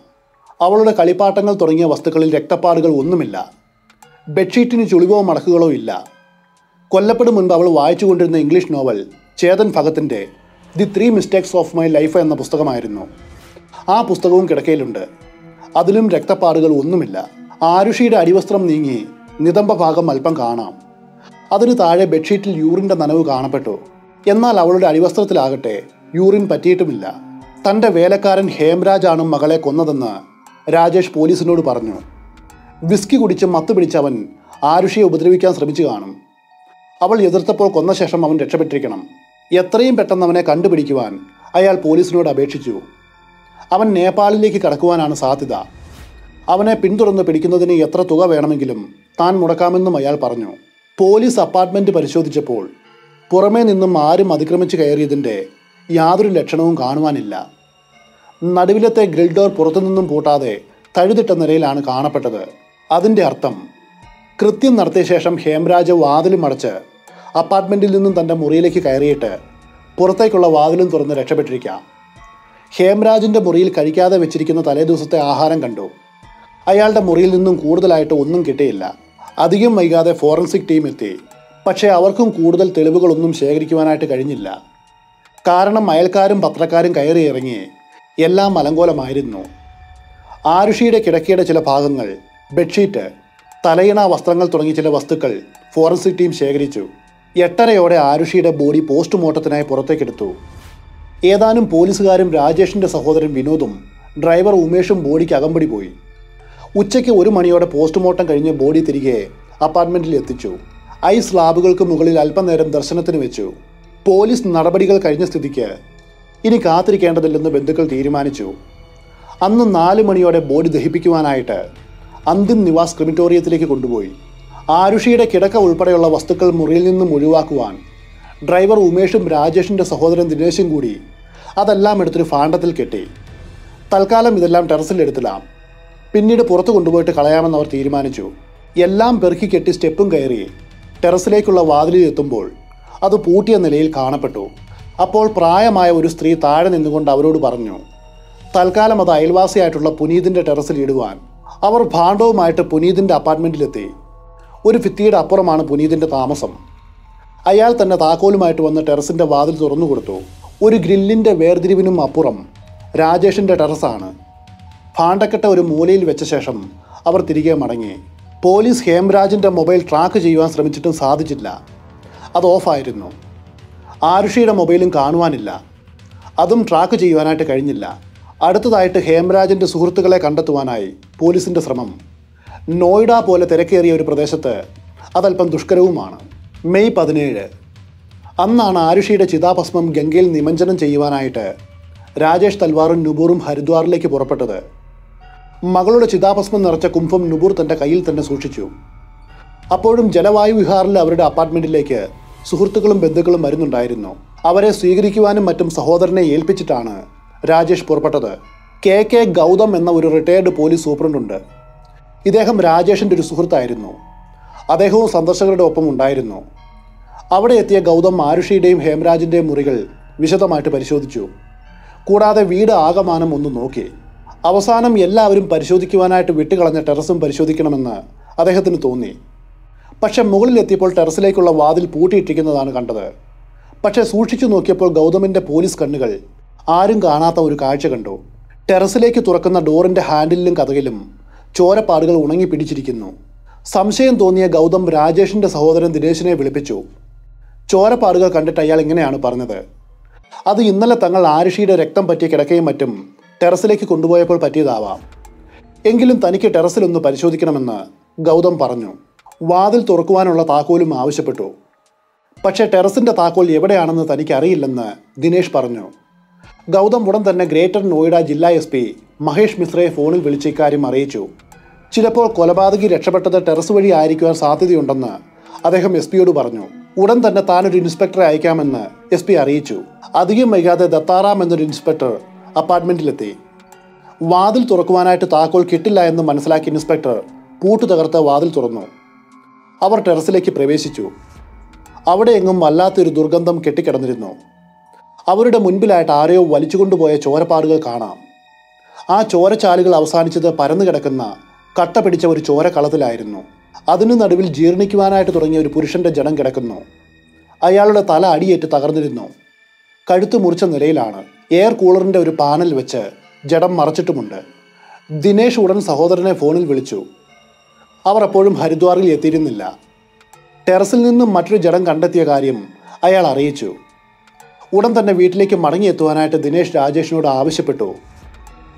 അവളുടെ കളിപ്പാട്ടങ്ങൾ തുടങ്ങിയ വസ്തുക്കളിൽ രക്തപ്പാടുകൾ ഒന്നുമില്ല. ബെഡ്ഷീറ്റിന് ചുളിവോ മടക്കുകളോ ഇല്ല. കൊല്ലപ്പെടും മുൻപ് അവൾ വായിച്ചുകൊണ്ടിരുന്ന English novel Chetan ഭഗത്തിന്റെ the three mistakes of my life എന്ന പുസ്തകമായിരുന്നു. ആ പുസ്തകവും കിടക്കയിലുണ്ട്. അതിലും രക്തപ്പാടുകൾ ഒന്നുമില്ല. ആരുഷിയുടെ അടിവസ്ത്രം നീങ്ങി നിതംബ ഭാഗം അല്പം കാണാം. അതിന് താഴെ ബെഡ്ഷീറ്റിൽ യൂറിന്റെ നനവ് കാണപ്പെട്ടു. എന്നാൽ അവളുടെ അടിവസ്ത്രത്തിലാകട്ടെ യൂറിൻ പറ്റിയിട്ടുമില്ല. തന്റെ വേലക്കാരൻ ഹേംരാജ് ആണ് മകളെ കൊന്നതെന്ന് രാജേഷ് പോലീസിനോട് പറഞ്ഞു. വിസ്കി കുടിച്ച് മത്ത് പിടിച്ചവൻ ആരുഷിയെ ഉപദ്രവിക്കാൻ ശ്രമിച്ചു കാണും. അവൾ എതിർത്തപ്പോൾ കൊന്ന ശേഷം അവൻ രക്ഷപ്പെട്ടിരിക്കണം. എത്രയും പെട്ടെന്ന് അവനെ കണ്ടുപിടിക്കുവാൻ അയാൾ പോലീസിനോട് അപേക്ഷിച്ചു. അവൻ നേപ്പാളിലേക്ക് കടക്കുവാനാണ് സാധ്യത. അവനെ പിന്തുടർന്ന് പിടിക്കുന്നതിന് എത്ര തുക വേണമെങ്കിലും താൻ മുടക്കാമെന്നും അയാൾ പറഞ്ഞു. പോലീസ് അപ്പാർട്ട്മെന്റ് പരിശോധിച്ചപ്പോൾ പുറമേ നിന്നും ആരും അതിക്രമിച്ച് കയറിയതിന്റെ യാതൊരു ലക്ഷണവും കാണുവാനില്ല. നടുവിലത്തെ ഗ്രിൽ ഡോർ പുറത്തുനിന്നും പൂട്ടാതെ തഴുതിട്ട നിലയിലാണ് കാണപ്പെട്ടത്. അതിന്റെ അർത്ഥം കൃത്യം നടത്തിയ ശേഷം ഹേംരാജ് വാതിലും അടച്ച് അപ്പാർട്ട്മെന്റിൽ നിന്നും തന്റെ മുറിയിലേക്ക് കയറിയിട്ട് പുറത്തേക്കുള്ള വാതിലും തുറന്ന് രക്ഷപ്പെട്ടിരിക്കുക ഹേംരാജിന്റെ മുറിയിൽ കഴിക്കാതെ വെച്ചിരിക്കുന്ന തലേദിവസത്തെ ആഹാരം കണ്ടു. അയാളുടെ മുറിയിൽ നിന്നും കൂടുതലായിട്ട് ഒന്നും കിട്ടിയില്ല. അധികം വൈകാതെ ഫോറൻസിക് ടീം എത്തി. പക്ഷേ അവർക്കും കൂടുതൽ തെളിവുകളൊന്നും ശേഖരിക്കുവാനായിട്ട് കഴിഞ്ഞില്ല. കാരണം അയൽക്കാരും പത്രക്കാരും കയറി ഇറങ്ങി എല്ലാം അലങ്കോലമായിരുന്നു. ആരുഷിയുടെ കിടക്കയുടെ ചില ഭാഗങ്ങൾ ബെഡ്ഷീറ്റ് തലയിണ വസ്ത്രങ്ങൾ തുടങ്ങിയ ചില വസ്തുക്കൾ ഫോറൻസിക് ടീം ശേഖരിച്ചു. എട്ടരയോടെ ആരുഷിയുടെ ബോഡി പോസ്റ്റ്മോർട്ടത്തിനായി പുറത്തേക്കെടുത്തു. ഏതാനും പോലീസുകാരും രാജേഷിന്റെ സഹോദരൻ വിനോദും ഡ്രൈവർ ഉമേഷും ബോഡിക്ക് അകമ്പടി പോയി. ഉച്ചയ്ക്ക് ഒരു മണിയോടെ പോസ്റ്റ്മോർട്ടം കഴിഞ്ഞ് ബോഡി തിരികെ അപ്പാർട്ട്മെന്റിൽ എത്തിച്ചു. ഐ സ്ലാബുകൾക്ക് മുകളിൽ അല്പനേരം ദർശനത്തിന് വെച്ചു. പോലീസ് നടപടികൾ കഴിഞ്ഞ സ്ഥിതിക്ക് ഇനി കാത്തിരിക്കേണ്ടതില്ലെന്ന് ബന്ധുക്കൾ തീരുമാനിച്ചു. അന്ന് നാല് മണിയോടെ ബോഡി ദഹിപ്പിക്കുവാനായിട്ട് അന്തിം നിവാസ് ക്രിമിറ്റോറിയത്തിലേക്ക് കൊണ്ടുപോയി. ആരുഷിയുടെ കിടക്ക ഉൾപ്പെടെയുള്ള വസ്തുക്കൾ മുറിയിൽ നിന്നും ഒഴിവാക്കുവാൻ ഡ്രൈവർ ഉമേഷും രാജേഷിന്റെ സഹോദരൻ ദിനേശും കൂടി അതെല്ലാം എടുത്തൊരു ഫാണ്ടത്തിൽ കെട്ടി. തൽക്കാലം ഇതെല്ലാം ടെറസിൽ പിന്നീട് പുറത്തു കൊണ്ടുപോയിട്ട് കളയാമെന്ന് അവർ തീരുമാനിച്ചു. എല്ലാം പെറുക്കി കെട്ടി സ്റ്റെപ്പും കയറി ടെറസിലേക്കുള്ള വാതിലിൽ എത്തുമ്പോൾ അത് പൂട്ടിയ നിലയിൽ കാണപ്പെട്ടു. അപ്പോൾ പ്രായമായ ഒരു സ്ത്രീ താഴെ നിന്നുകൊണ്ട് അവരോട് പറഞ്ഞു തൽക്കാലം അത് അയൽവാസിയായിട്ടുള്ള പുനീതിന്റെ ടെറസിൽ ഇടുവാൻ. അവർ ഭാണ്ഡവുമായിട്ട് പുനീതിന്റെ അപ്പാർട്ട്മെന്റിലെത്തി ഒരു ഭിത്തിയുടെ അപ്പുറമാണ് പുനീതിന്റെ താമസം. അയാൾ തന്നെ താക്കോലുമായിട്ട് വന്ന് ടെറസിന്റെ വാതിൽ തുറന്നു കൊടുത്തു. ഒരു ഗ്രില്ലിന്റെ വേർതിരിവിനും അപ്പുറം രാജേഷിന്റെ ടെറസാണ്. ഭാണ്ഡക്കെട്ട ഒരു മൂലയിൽ വെച്ച ശേഷം അവർ തിരികെ മടങ്ങി. പോലീസ് ഹേംരാജിന്റെ മൊബൈൽ ട്രാക്ക് ചെയ്യുവാൻ ശ്രമിച്ചിട്ടും സാധിച്ചില്ല. അത് ഓഫായിരുന്നു. ആരുഷിയുടെ മൊബൈലും കാണുവാനില്ല. അതും ട്രാക്ക് ചെയ്യുവാനായിട്ട് കഴിഞ്ഞില്ല. അടുത്തതായിട്ട് ഹേംരാജിന്റെ സുഹൃത്തുക്കളെ കണ്ടെത്തുവാനായി പോലീസിന്റെ ശ്രമം. നോയിഡ പോലെ തിരക്കേറിയ ഒരു പ്രദേശത്ത് അതല്പം ദുഷ്കരവുമാണ്. മെയ് പതിനേഴ്. അന്നാണ് ആരുഷിയുടെ ചിതാഭസ്മം ഗംഗയിൽ നിമഞ്ജനം ചെയ്യുവാനായിട്ട് രാജേഷ് തൽവാറും നുബൂറും ഹരിദ്വാറിലേക്ക് പുറപ്പെട്ടത്. മകളുടെ ചിതാഭസ്മം നിറച്ച കുംഭം നുബൂർ തന്റെ കയ്യിൽ തന്നെ സൂക്ഷിച്ചു. അപ്പോഴും ജലവായു വിഹാറിലെ അവരുടെ അപ്പാർട്ട്മെന്റിലേക്ക് സുഹൃത്തുക്കളും ബന്ധുക്കളും വരുന്നുണ്ടായിരുന്നു. അവരെ സ്വീകരിക്കുവാനും മറ്റും സഹോദരനെ ഏൽപ്പിച്ചിട്ടാണ് രാജേഷ് പുറപ്പെട്ടത്. കെ കെ ഗൗതം എന്ന ഒരു റിട്ടയർഡ് പോലീസ് സൂപ്രണ്ടുണ്ട് ഇദ്ദേഹം രാജേഷിന്റെ ഒരു സുഹൃത്തായിരുന്നു. അദ്ദേഹവും സന്ദർശകരുടെ ഒപ്പം ഉണ്ടായിരുന്നു. അവിടെ എത്തിയ ഗൗതം ആരുഷിയുടെയും ഹേംരാജിന്റെയും മുറികൾ വിശദമായിട്ട് പരിശോധിച്ചു. കൂടാതെ വീട് ആകമാനം ഒന്ന് നോക്കി. അവസാനം എല്ലാവരും പരിശോധിക്കുവാനായിട്ട് വിട്ടുകളഞ്ഞ ടെറസും പരിശോധിക്കണമെന്ന് അദ്ദേഹത്തിന് തോന്നി. പക്ഷെ മുകളിലെത്തിയപ്പോൾ ടെറസിലേക്കുള്ള വാതിൽ പൂട്ടിയിട്ടിരിക്കുന്നതാണ് കണ്ടത്. പക്ഷെ സൂക്ഷിച്ചു നോക്കിയപ്പോൾ ഗൗതമിന്റെ പോലീസ് കണ്ണുകൾ ആരും കാണാത്ത ഒരു കാഴ്ച കണ്ടു. ടെറസിലേക്ക് തുറക്കുന്ന ഡോറിന്റെ ഹാൻഡിലും കഥകിലും ചോരപ്പാടുകൾ ഉണങ്ങി പിടിച്ചിരിക്കുന്നു. സംശയം തോന്നിയ ഗൗതം രാജേഷിന്റെ സഹോദരൻ ദിനേശിനെ വിളിപ്പിച്ചു. ചോരപ്പാടുകൾ കണ്ടിട്ട് അയാൾ ഇങ്ങനെയാണ് പറഞ്ഞത്. അത് ഇന്നലെ തങ്ങൾ ആരുഷിയുടെ രക്തം പറ്റിയ കിടക്കയും മറ്റും ടെറസിലേക്ക് കൊണ്ടുപോയപ്പോൾ പറ്റിയതാവാം. എങ്കിലും തനിക്ക് ടെറസിലൊന്ന് പരിശോധിക്കണമെന്ന് ഗൗതം പറഞ്ഞു. വാതിൽ തുറക്കുവാനുള്ള താക്കോലും ആവശ്യപ്പെട്ടു. പക്ഷേ ടെറസിന്റെ താക്കോൽ എവിടെയാണെന്ന് തനിക്ക് അറിയില്ലെന്ന് ദിനേശ് പറഞ്ഞു. ഗൗതം ഉടൻ തന്നെ ഗ്രേറ്റർ നോയിഡ ജില്ലാ എസ് പി മഹേഷ് മിശ്രയെ ഫോണിൽ വിളിച്ച് ഇക്കാര്യം അറിയിച്ചു. ചിലപ്പോൾ കൊലപാതകി രക്ഷപ്പെട്ടത് ടെറസ് വഴി ആയിരിക്കുവാൻ സാധ്യതയുണ്ടെന്ന് അദ്ദേഹം എസ് പിയോട് പറഞ്ഞു. ഉടൻ തന്നെ താനൊരു ഇൻസ്പെക്ടറെ അയക്കാമെന്ന് എസ് പി അറിയിച്ചു. അധികം വൈകാതെ ദത്താറാം എന്നൊരു ഇൻസ്പെക്ടർ അപ്പാർട്ട്മെന്റിലെത്തി. വാതിൽ തുറക്കുവാനായിട്ട് താക്കോൽ കിട്ടില്ല എന്ന് മനസ്സിലാക്കിയ ഇൻസ്പെക്ടർ പൂട്ട് തകർത്ത് വാതിൽ തുറന്നു. അവർ ടെറസിലേക്ക് പ്രവേശിച്ചു. അവിടെ എങ്ങും വല്ലാത്തൊരു ദുർഗന്ധം കെട്ടിക്കിടന്നിരുന്നു. അവരുടെ മുൻപിലായിട്ട് ആരെയോ വലിച്ചുകൊണ്ടുപോയ ചോരപ്പാടുകൾ കാണാം. ആ ചോരച്ചാലുകൾ അവസാനിച്ചത് പരന്നു കിടക്കുന്ന കട്ട പിടിച്ച ഒരു ചോരക്കളത്തിലായിരുന്നു അതിനു നടുവിൽ ജീർണിക്കുവാനായിട്ട് തുടങ്ങിയ ഒരു പുരുഷന്റെ ജനം കിടക്കുന്നു. അയാളുടെ തല അടിയേറ്റ് തകർന്നിരുന്നു. കഴുത്ത് മുറിച്ച നിലയിലാണ്. എയർ കൂളറിന്റെ ഒരു പാനൽ വെച്ച് ജഡം മറച്ചിട്ടുമുണ്ട്. ദിനേഷ് ഉടൻ സഹോദരനെ ഫോണിൽ വിളിച്ചു. അവർ അപ്പോഴും ഹരിദ്വാറിൽ എത്തിയിരുന്നില്ല. ടെറസിൽ നിന്നും മറ്റൊരു ജഡം കണ്ടെത്തിയ കാര്യം അയാൾ അറിയിച്ചു. ഉടൻ തന്നെ വീട്ടിലേക്ക് മടങ്ങിയെത്തുവാനായിട്ട് ദിനേഷ് രാജേഷിനോട് ആവശ്യപ്പെട്ടു.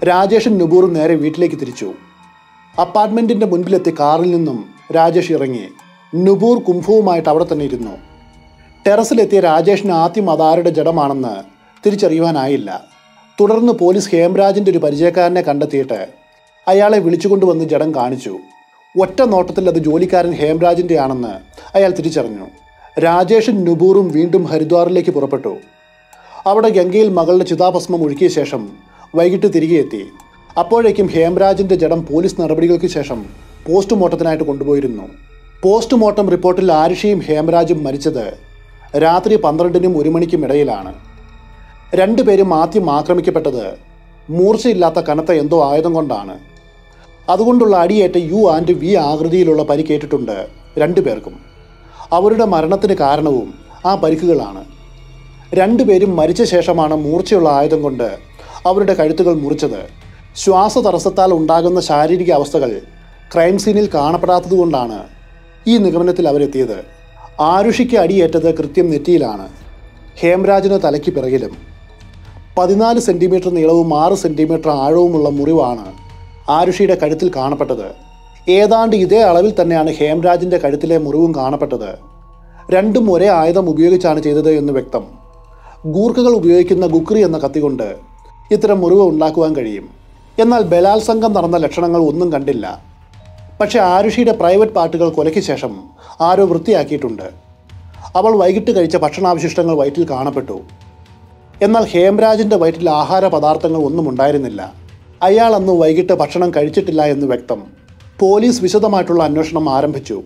രാജേഷും നുബൂറും നേരെ വീട്ടിലേക്ക് തിരിച്ചു. അപ്പാർട്ട്മെന്റിന്റെ മുൻപിലെത്തി കാറിൽ നിന്നും രാജേഷ് ഇറങ്ങി. നുബൂർ കുംഭവുമായിട്ട് അവിടെ തന്നെ ഇരുന്നു. ടെറസിലെത്തിയ രാജേഷിന് ആദ്യം അതാരുടെ ജഡമാണെന്ന് തിരിച്ചറിയുവാനായില്ല. തുടർന്ന് പോലീസ് ഹേംരാജിന്റെ ഒരു പരിചയക്കാരനെ കണ്ടെത്തിയിട്ട് അയാളെ വിളിച്ചുകൊണ്ടുവന്ന് ജഡം കാണിച്ചു. ഒറ്റ നോട്ടത്തിൽ അത് ജോലിക്കാരൻ ഹേംരാജിന്റെ ആണെന്ന് അയാൾ തിരിച്ചറിഞ്ഞു. രാജേഷും നുബൂറും വീണ്ടും ഹരിദ്വാറിലേക്ക് പുറപ്പെട്ടു. അവിടെ ഗംഗയിൽ മകളുടെ ചിതാഭസ്മം ഒഴുക്കിയ ശേഷം വൈകിട്ട് തിരികെ എത്തി അപ്പോഴേക്കും ഹേംരാജിന്റെ ജഡം പോലീസ് നടപടികൾക്ക് ശേഷം പോസ്റ്റ്മോർട്ടത്തിനായിട്ട് കൊണ്ടുപോയിരുന്നു. പോസ്റ്റ്മോർട്ടം റിപ്പോർട്ടിൽ ആരിഷയും ഹേംരാജും മരിച്ചത് രാത്രി പന്ത്രണ്ടിനും ഒരു മണിക്കും ഇടയിലാണ്. രണ്ടുപേരും ആദ്യം ആക്രമിക്കപ്പെട്ടത് മൂർച്ചയില്ലാത്ത കനത്ത എന്തോ ആയുധം കൊണ്ടാണ്. അതുകൊണ്ടുള്ള അടിയേറ്റ യു ആൻഡ് വി ആകൃതിയിലുള്ള പരിക്കേറ്റിട്ടുണ്ട് രണ്ടുപേർക്കും. അവരുടെ മരണത്തിന് കാരണവും ആ പരിക്കുകളാണ്. രണ്ടുപേരും മരിച്ച ശേഷമാണ് മൂർച്ചയുള്ള ആയുധം കൊണ്ട് അവരുടെ കഴുത്തുകൾ മുറിച്ചത്. ശ്വാസതടസ്സത്താൽ ഉണ്ടാകുന്ന ശാരീരിക അവസ്ഥകൾ ക്രൈം സീനിൽ കാണപ്പെടാത്തതുകൊണ്ടാണ് ഈ നിഗമനത്തിൽ അവരെത്തിയത്. ആരുഷിക്ക് അടിയേറ്റത് കൃത്യം നെറ്റിയിലാണ്. ഹേംരാജിന് തലയ്ക്ക് പിറകിലും. പതിനാല് സെന്റിമീറ്റർ നീളവും ആറ് സെന്റിമീറ്റർ ആഴവുമുള്ള മുറിവാണ് ആരുഷിയുടെ കഴുത്തിൽ കാണപ്പെട്ടത്. ഏതാണ്ട് ഇതേ അളവിൽ തന്നെയാണ് ഹേംരാജിന്റെ കഴുത്തിലെ മുറിവും കാണപ്പെട്ടത്. രണ്ടും ഒരേ ആയുധം ഉപയോഗിച്ചാണ് ചെയ്തത് എന്ന് വ്യക്തം. ഗൂർഖകൾ ഉപയോഗിക്കുന്ന ഗുക്രി എന്ന കത്തികൊണ്ട് ഇത്തരം മുറിവ് ഉണ്ടാക്കുവാൻ കഴിയും. എന്നാൽ ബലാത്സംഗം നടന്ന ലക്ഷണങ്ങൾ ഒന്നും കണ്ടില്ല. പക്ഷേ ആരുഷിയുടെ പ്രൈവറ്റ് പാർട്ടുകൾ കൊലയ്ക്ക് ശേഷം ആരോ വൃത്തിയാക്കിയിട്ടുണ്ട്. അവൾ വൈകിട്ട് കഴിച്ച ഭക്ഷണാവശിഷ്ടങ്ങൾ വയറ്റിൽ കാണപ്പെട്ടു. എന്നാൽ ഹേംരാജിന്റെ വയറ്റിൽ ആഹാര പദാർത്ഥങ്ങൾ ഒന്നും ഉണ്ടായിരുന്നില്ല. അയാൾ അന്ന് വൈകിട്ട് ഭക്ഷണം കഴിച്ചിട്ടില്ല എന്ന് വ്യക്തം. പോലീസ് വിശദമായിട്ടുള്ള അന്വേഷണം ആരംഭിച്ചു.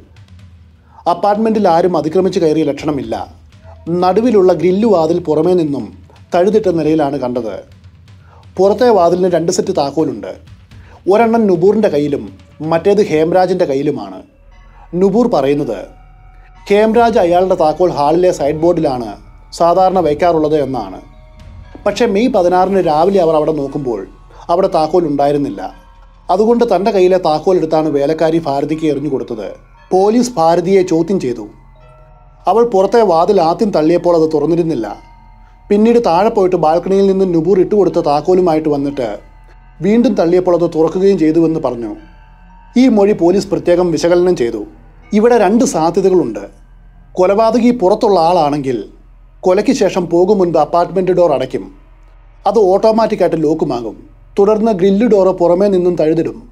അപ്പാർട്ട്മെന്റിൽ ആരും അതിക്രമിച്ച് കയറിയ ലക്ഷണമില്ല. നടുവിലുള്ള ഗ്രില്ലുവാതിൽ പുറമേ നിന്നും തഴുതിട്ട നിലയിലാണ് കണ്ടത്. പുറത്തെ വാതിലിന് രണ്ട് സെറ്റ് താക്കോലുണ്ട്. ഒരെണ്ണം നുബൂറിന്റെ കയ്യിലും മറ്റേത് ഹേംരാജിന്റെ കയ്യിലുമാണ്. നുബൂർ പറയുന്നത് ഹേംരാജ് അയാളുടെ താക്കോൽ ഹാളിലെ സൈഡ് ബോർഡിലാണ് സാധാരണ വയ്ക്കാറുള്ളത് എന്നാണ്. പക്ഷേ മെയ് പതിനാറിന് രാവിലെ അവർ അവിടെ നോക്കുമ്പോൾ അവിടെ താക്കോൽ ഉണ്ടായിരുന്നില്ല. അതുകൊണ്ട് തന്റെ കയ്യിലെ താക്കോൽ എടുത്താണ് വേലക്കാരി ഭാരതിക്ക് എറിഞ്ഞു കൊടുത്തത്. പോലീസ് ഭാരതിയെ ചോദ്യം ചെയ്തു. അവൾ പുറത്തെ വാതിൽ ആദ്യം തള്ളിയപ്പോൾ അത് തുറന്നിരുന്നില്ല. പിന്നീട് താഴെ പോയിട്ട് ബാൽക്കണിയിൽ നിന്ന് നുബൂർ ഇട്ടുകൊടുത്ത താക്കോലുമായിട്ട് വന്നിട്ട് വീണ്ടും തള്ളിയപ്പോൾ അത് തുറക്കുകയും ചെയ്തുവെന്ന് പറഞ്ഞു. ഈ മൊഴി പോലീസ് പ്രത്യേകം വിശകലനം ചെയ്തു. ഇവിടെ രണ്ട് സാധ്യതകളുണ്ട്. കൊലപാതകി പുറത്തുള്ള ആളാണെങ്കിൽ കൊലയ്ക്ക് ശേഷം പോകും മുൻപ് അപ്പാർട്ട്മെന്റ് ഡോർ അടയ്ക്കും. അത് ഓട്ടോമാറ്റിക്കായിട്ട് ലോക്കുമാകും തുടർന്ന് ഗ്രില്ല് ഡോറ് പുറമേ നിന്നും തഴുതിടും.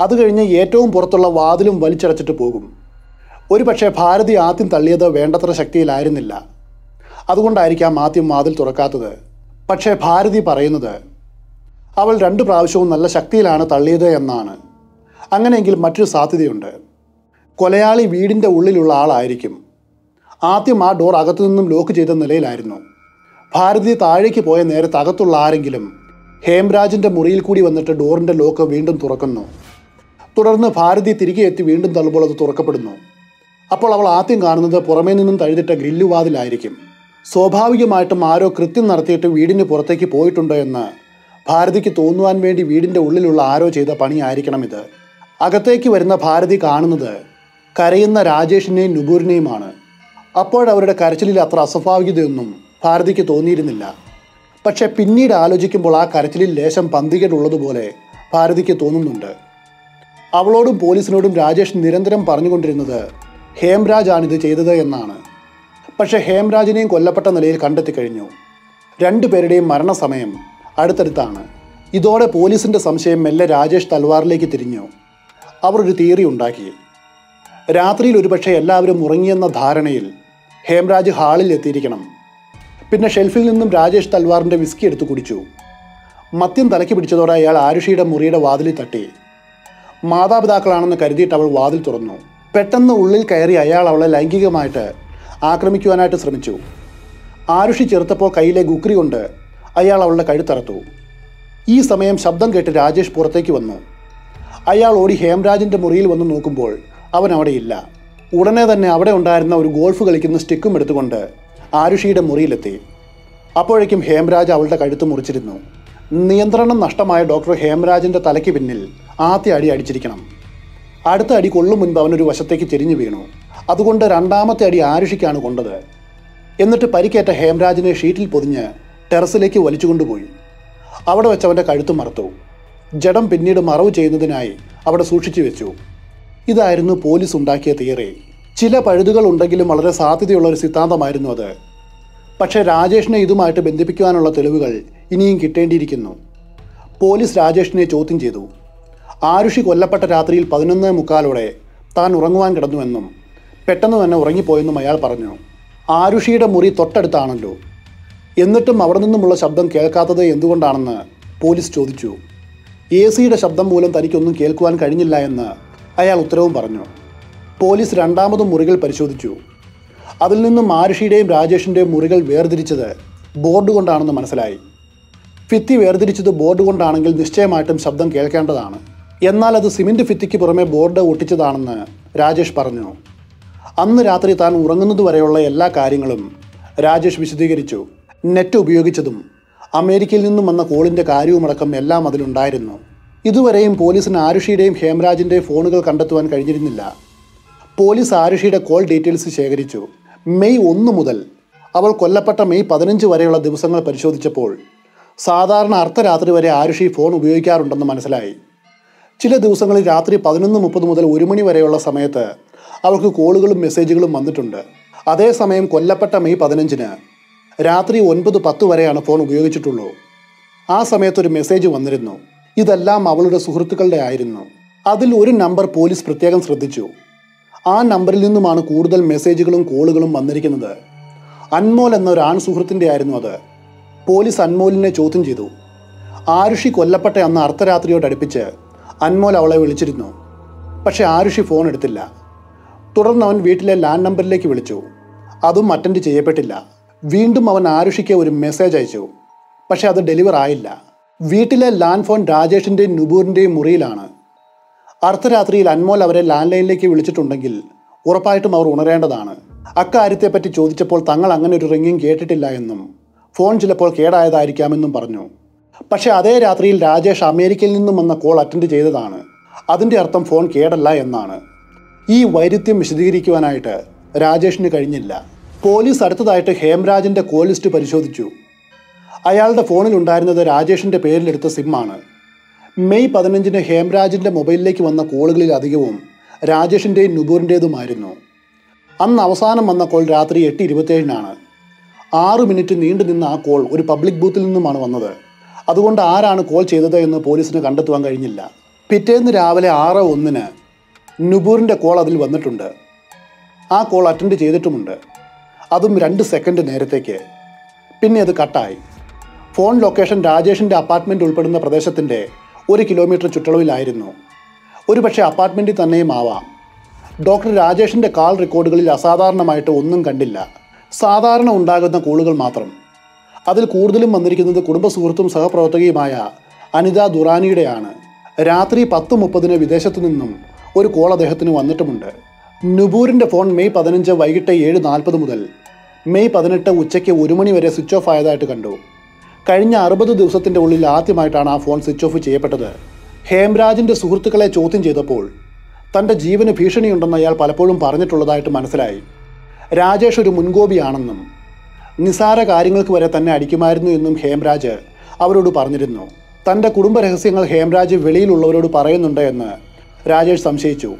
അത് കഴിഞ്ഞ് ഏറ്റവും പുറത്തുള്ള വാതിലും വലിച്ചടച്ചിട്ട് പോകും. ഒരുപക്ഷെ ഭാരതി ആദ്യം തള്ളിയത് വേണ്ടത്ര ശക്തിയിലായിരുന്നില്ല. അതുകൊണ്ടായിരിക്കാം ആദ്യം വാതിൽ തുറക്കാത്തത്. പക്ഷേ ഭാരതി പറയുന്നത് അവൾ രണ്ട് പ്രാവശ്യവും നല്ല ശക്തിയിലാണ് തള്ളിയത് എന്നാണ്. അങ്ങനെയെങ്കിൽ മറ്റൊരു സാധ്യതയുണ്ട്. കൊലയാളി വീടിന്റെ ഉള്ളിലുള്ള ആളായിരിക്കും. ആദ്യം ആ ഡോർ അകത്തു നിന്നും ലോക്ക് ചെയ്ത നിലയിലായിരുന്നു. ഭാരതി താഴേക്ക് പോയ നേരത്ത് അകത്തുള്ള ആരെങ്കിലും ഹേംരാജിന്റെ മുറിയിൽ കൂടി വന്നിട്ട് ഡോറിന്റെ ലോക്ക് വീണ്ടും തുറക്കുന്നു. തുടർന്ന് ഭാരതി തിരികെ എത്തി വീണ്ടും തള്ളുമ്പോൾ അത് തുറക്കപ്പെടുന്നു. അപ്പോൾ അവൾ ആദ്യം കാണുന്നത് പുറമേ നിന്നും തഴുതിട്ട ഗ്രില്ലു വാതിലായിരിക്കും സ്വാഭാവികമായിട്ടും ആരോ കൃത്യം നടത്തിയിട്ട് വീടിന് പുറത്തേക്ക് പോയിട്ടുണ്ടോ എന്ന് ഭാരതിക്ക് തോന്നുവാൻ വേണ്ടി വീടിന്റെ ഉള്ളിലുള്ള ആരോ ചെയ്ത പണിയായിരിക്കണം ഇത് അകത്തേക്ക് വരുന്ന ഭാരതി കാണുന്നത് കരയുന്ന രാജേഷിനെയും നുപൂരിനെയുമാണ്. അപ്പോഴവരുടെ കരച്ചിലിൽ അത്ര അസ്വാഭാവികതയൊന്നും ഭാരതിക്ക് തോന്നിയിരുന്നില്ല. പക്ഷെ പിന്നീട് ആലോചിക്കുമ്പോൾ ആ കരച്ചിലിൽ ലേശം പന്തികേടുള്ളതുപോലെ ഭാരതിക്ക് തോന്നുന്നുണ്ട്. അവളോടും പോലീസിനോടും രാജേഷ് നിരന്തരം പറഞ്ഞുകൊണ്ടിരുന്നത് ഹേംരാജാണിത് ചെയ്തത് എന്നാണ്. പക്ഷേ ഹേംരാജിനെയും കൊല്ലപ്പെട്ട നിലയിൽ കണ്ടെത്തി കഴിഞ്ഞു രണ്ടുപേരുടെയും മരണസമയം അടുത്തടുത്താണ്. ഇതോടെ പോലീസിന്റെ സംശയം മെല്ലെ രാജേഷ് തൽവാറിലേക്ക് തിരിഞ്ഞു. അവർ ഒരു തിയറി ഉണ്ടാക്കി. രാത്രിയിൽ ഒരുപക്ഷെ എല്ലാവരും ഉറങ്ങിയെന്ന ധാരണയിൽ ഹേംരാജ് ഹാളിൽ എത്തിയിരിക്കണം. പിന്നെ ഷെൽഫിൽ നിന്നും രാജേഷ് തൽവാറിന്റെ വിസ്കി എടുത്തു കുടിച്ചു. മദ്യം തലയ്ക്ക് പിടിച്ചതോടെ അയാൾ ആരുഷിയുടെ മുറിയുടെ വാതിലിൽ തട്ടി. മാതാപിതാക്കളാണെന്ന് കരുതിയിട്ട് അവൾ വാതിൽ തുറന്നു. പെട്ടെന്ന് ഉള്ളിൽ കയറി അയാൾ അവളെ ലൈംഗികമായിട്ട് ആക്രമിക്കുവാനായിട്ട് ശ്രമിച്ചു. ആരുഷി ചെറുത്തപ്പോൾ കയ്യിലെ ഗുക്രി കൊണ്ട് അയാൾ അവളുടെ കഴുത്തറത്തു ഈ സമയം ശബ്ദം കേട്ട് രാജേഷ് പുറത്തേക്ക് വന്നു. അയാൾ ഓടി ഹേംരാജിന്റെ മുറിയിൽ വന്ന് നോക്കുമ്പോൾ അവൻ അവിടെയില്ല. ഉടനെ തന്നെ അവിടെ ഉണ്ടായിരുന്ന ഒരു ഗോൾഫ് കളിക്കുന്ന സ്റ്റിക്കും എടുത്തുകൊണ്ട് ആരുഷിയുടെ മുറിയിലെത്തി. അപ്പോഴേക്കും ഹേംരാജ് അവളുടെ കഴുത്ത് മുറിച്ചിരുന്നു. നിയന്ത്രണം നഷ്ടമായ ഡോക്ടർ ഹേംരാജിന്റെ തലയ്ക്ക് പിന്നിൽ ആദ്യ അടി അടിച്ചിരിക്കണം. അടുത്ത അടി കൊള്ളും മുൻപ് അവനൊരു വശത്തേക്ക് ചെരിഞ്ഞു വീണു. അതുകൊണ്ട് രണ്ടാമത്തെ അടി ആരുഷിക്കാണ് കൊണ്ടത്. എന്നിട്ട് പരിക്കേറ്റ ഹേംരാജിനെ ഷീറ്റിൽ പൊതിഞ്ഞ് ടെറസിലേക്ക് വലിച്ചുകൊണ്ടുപോയി. അവിടെ വെച്ച് അവന്റെ കഴുത്ത് മറത്തു. ജഡം പിന്നീട് മറവ് ചെയ്യുന്നതിനായി അവിടെ സൂക്ഷിച്ചു വെച്ചു. ഇതായിരുന്നു പോലീസ് ഉണ്ടാക്കിയ തിയറി. ചില പഴുതുകൾ ഉണ്ടെങ്കിലും വളരെ സാധ്യതയുള്ള ഒരു സിദ്ധാന്തമായിരുന്നു അത്. പക്ഷേ രാജേഷിനെ ഇതുമായിട്ട് ബന്ധിപ്പിക്കുവാനുള്ള തെളിവുകൾ ഇനിയും കിട്ടേണ്ടിയിരിക്കുന്നു. പോലീസ് രാജേഷിനെ ചോദ്യം ചെയ്തു. ആരുഷി കൊല്ലപ്പെട്ട രാത്രിയിൽ പതിനൊന്ന് മുക്കാലോടെ താൻ ഉറങ്ങുവാൻ കിടന്നുവെന്നും പെട്ടെന്ന് തന്നെ ഉറങ്ങിപ്പോയെന്നും അയാൾ പറഞ്ഞു. ആരുഷിയുടെ മുറി തൊട്ടടുത്താണല്ലോ. എന്നിട്ടും അവിടെ നിന്നുമുള്ള ശബ്ദം കേൾക്കാത്തത് എന്തുകൊണ്ടാണെന്ന് പോലീസ് ചോദിച്ചു. എ സിയുടെ ശബ്ദം മൂലം തനിക്കൊന്നും കേൾക്കുവാൻ കഴിഞ്ഞില്ല എന്ന് അയാൾ ഉത്തരവും പറഞ്ഞു. പോലീസ് രണ്ടാമതും മുറികൾ പരിശോധിച്ചു. അതിൽ നിന്നും ആരുഷിയുടെയും രാജേഷിന്റെയും മുറികൾ വേർതിരിച്ചത് ബോർഡ് കൊണ്ടാണെന്ന് മനസ്സിലായി. ഫിത്തി വേർതിരിച്ചത് ബോർഡ് കൊണ്ടാണെങ്കിൽ നിശ്ചയമായിട്ടും ശബ്ദം കേൾക്കേണ്ടതാണ്. എന്നാൽ അത് സിമെന്റ് ഫിത്തിക്ക് പുറമെ ബോർഡ് ഒട്ടിച്ചതാണെന്ന് രാജേഷ് പറഞ്ഞു. അന്ന് രാത്രി താൻ ഉറങ്ങുന്നത് വരെയുള്ള എല്ലാ കാര്യങ്ങളും രാജേഷ് വിശദീകരിച്ചു. നെറ്റ് ഉപയോഗിച്ചതും അമേരിക്കയിൽ നിന്നും വന്ന കോളിന്റെ കാര്യവുമടക്കം എല്ലാം അതിലുണ്ടായിരുന്നു. ഇതുവരെയും പോലീസിന് ആരുഷിയുടെയും ഹേംരാജിന്റെയും ഫോണുകൾ കണ്ടെത്തുവാൻ കഴിഞ്ഞിരുന്നില്ല. പോലീസ് ആരുഷിയുടെ കോൾ ഡീറ്റെയിൽസ് ശേഖരിച്ചു. മെയ് ഒന്ന് മുതൽ അവൾ കൊല്ലപ്പെട്ട മെയ് പതിനഞ്ച് വരെയുള്ള ദിവസങ്ങൾ പരിശോധിച്ചപ്പോൾ സാധാരണ അർദ്ധരാത്രി വരെ ആരുഷി ഫോൺ ഉപയോഗിക്കാറുണ്ടെന്ന് മനസ്സിലായി. ചില ദിവസങ്ങളിൽ രാത്രി പതിനൊന്ന് മുപ്പത് മുതൽ ഒരു മണി വരെയുള്ള സമയത്ത് അവൾക്ക് കോളുകളും മെസ്സേജുകളും വന്നിട്ടുണ്ട്. അതേസമയം കൊല്ലപ്പെട്ട മെയ് പതിനഞ്ചിന് രാത്രി ഒൻപത് പത്ത് വരെയാണ് ഫോൺ ഉപയോഗിച്ചിട്ടുള്ളൂ. ആ സമയത്തൊരു മെസ്സേജ് വന്നിരുന്നു. ഇതെല്ലാം അവളുടെ സുഹൃത്തുക്കളുടെ ആയിരുന്നു. അതിൽ ഒരു നമ്പർ പോലീസ് പ്രത്യേകം ശ്രദ്ധിച്ചു. ആ നമ്പറിൽ നിന്നുമാണ് കൂടുതൽ മെസ്സേജുകളും കോളുകളും വന്നിരിക്കുന്നത്. അൻമോൽ എന്ന ഒരു ആൺ സുഹൃത്തിന്റെ ആയിരുന്നു അത്. പോലീസ് അൻമോലിനെ ചോദ്യം ചെയ്തു. ആരുഷി കൊല്ലപ്പെട്ട അന്ന് അർദ്ധരാത്രിയോട് അടുപ്പിച്ച് അൻമോൽ അവളെ വിളിച്ചിരുന്നു. പക്ഷേ ആരുഷി ഫോൺ എടുത്തില്ല. തുടർന്ന് അവൻ വീട്ടിലെ ലാൻഡ് നമ്പറിലേക്ക് വിളിച്ചു. അതും അറ്റൻഡ് ചെയ്യപ്പെട്ടില്ല. വീണ്ടും അവൻ ആരുഷിക്ക് ഒരു മെസ്സേജ് അയച്ചു. പക്ഷെ അത് ഡെലിവർ ആയില്ല. വീട്ടിലെ ലാൻഡ് ഫോൺ രാജേഷിന്റെയും നുബൂറിന്റെയും മുറിയിലാണ്. അർദ്ധരാത്രിയിൽ അൻമോൽ അവരെ ലാൻഡ് ലൈനിലേക്ക് വിളിച്ചിട്ടുണ്ടെങ്കിൽ ഉറപ്പായിട്ടും അവർ ഉണരേണ്ടതാണ്. അക്കാര്യത്തെപ്പറ്റി ചോദിച്ചപ്പോൾ തങ്ങൾ അങ്ങനെ ഒരു റിംഗിങ് കേട്ടിട്ടില്ല എന്നും ഫോൺ ചിലപ്പോൾ കേടായതായിരിക്കാമെന്നും പറഞ്ഞു. പക്ഷേ അതേ രാത്രിയിൽ രാജേഷ് അമേരിക്കയിൽ നിന്നും വന്ന കോൾ അറ്റൻഡ് ചെയ്തതാണ്. അതിന്റെ അർത്ഥം ഫോൺ കേടല്ല എന്നാണ്. ഈ വൈരുദ്ധ്യം വിശദീകരിക്കുവാനായിട്ട് രാജേഷിന് കഴിഞ്ഞില്ല. പോലീസ് അടുത്തതായിട്ട് ഹേംരാജിന്റെ കോൾ ലിസ്റ്റ് പരിശോധിച്ചു. അയാളുടെ ഫോണിൽ ഉണ്ടായിരുന്നത് രാജേഷിന്റെ പേരിലെടുത്ത സിമ്മാണ് മെയ് പതിനഞ്ചിന് ഹേംരാജിന്റെ മൊബൈലിലേക്ക് വന്ന കോളുകളിൽ അധികവും രാജേഷിന്റെയും നുബൂറിന്റേതുമായിരുന്നു അന്ന് അവസാനം വന്ന കോൾ രാത്രി എട്ട് ഇരുപത്തേഴിനാണ് ആറ് മിനിറ്റ് നീണ്ടു നിന്ന ആ കോൾ ഒരു പബ്ലിക് ബൂത്തിൽ നിന്നുമാണ് വന്നത്. അതുകൊണ്ട് ആരാണ് കോൾ ചെയ്തത് എന്ന് പോലീസിന് കണ്ടെത്തുവാൻ കഴിഞ്ഞില്ല. പിറ്റേന്ന് രാവിലെ ആറ് ഒന്നിന് നുബൂറിന്റെ കോൾ അതിൽ വന്നിട്ടുണ്ട്. ആ കോൾ അറ്റൻഡ് ചെയ്തിട്ടുമുണ്ട്. അതും രണ്ട് സെക്കൻഡ് നേരത്തേക്ക്. പിന്നെ അത് കട്ടായി. ഫോൺ ലൊക്കേഷൻ രാജേഷിന്റെ അപ്പാർട്ട്മെന്റ് ഉൾപ്പെടുന്ന പ്രദേശത്തിന്റെ ഒരു കിലോമീറ്റർ ചുറ്റളവിലായിരുന്നു. ഒരുപക്ഷെ അപ്പാർട്ട്മെന്റിൽ തന്നെയും ആവാം. ഡോക്ടർ രാജേഷിന്റെ കാൾ റെക്കോർഡുകളിൽ അസാധാരണമായിട്ട് ഒന്നും കണ്ടില്ല. സാധാരണ ഉണ്ടാകുന്ന കോളുകൾ മാത്രം. അതിൽ കൂടുതലും വന്നിരിക്കുന്നത് കുടുംബ സുഹൃത്തും സഹപ്രവർത്തകയുമായ അനിത ദുറാനിയുടെയാണ്. രാത്രി പത്ത് മുപ്പതിന് വിദേശത്തു നിന്നും ഒരു കോൾ അദ്ദേഹത്തിന് വന്നിട്ടുമുണ്ട്. നുബൂറിന്റെ ഫോൺ മെയ് പതിനഞ്ച് വൈകിട്ട് ഏഴ് നാൽപ്പത് മുതൽ. മെയ് പതിനെട്ട് ഉച്ചയ്ക്ക് ഒരു മണി വരെ സ്വിച്ച് ഓഫ് ആയതായിട്ട് കണ്ടു. കഴിഞ്ഞ അറുപത് ദിവസത്തിന്റെ ഉള്ളിൽ ആദ്യമായിട്ടാണ് ആ ഫോൺ സ്വിച്ച് ഓഫ് ചെയ്യപ്പെട്ടത്. ഹേംരാജിന്റെ സുഹൃത്തുക്കളെ ചോദ്യം ചെയ്തപ്പോൾ തന്റെ ജീവന് ഭീഷണിയുണ്ടെന്ന് അയാൾ പലപ്പോഴും പറഞ്ഞിട്ടുള്ളതായിട്ട് മനസ്സിലായി. രാജേഷ് ഒരു മുൻകോപിയാണെന്നും നിസാര കാര്യങ്ങൾക്ക് വരെ തന്നെ അടിക്കുമായിരുന്നു എന്നും ഹേംരാജ് അവരോട് പറഞ്ഞിരുന്നു. തന്റെ കുടുംബ രഹസ്യങ്ങൾ ഹേംരാജ് വെളിയിലുള്ളവരോട് പറയുന്നുണ്ട് എന്ന് രാജേഷ് സംശയിച്ചു.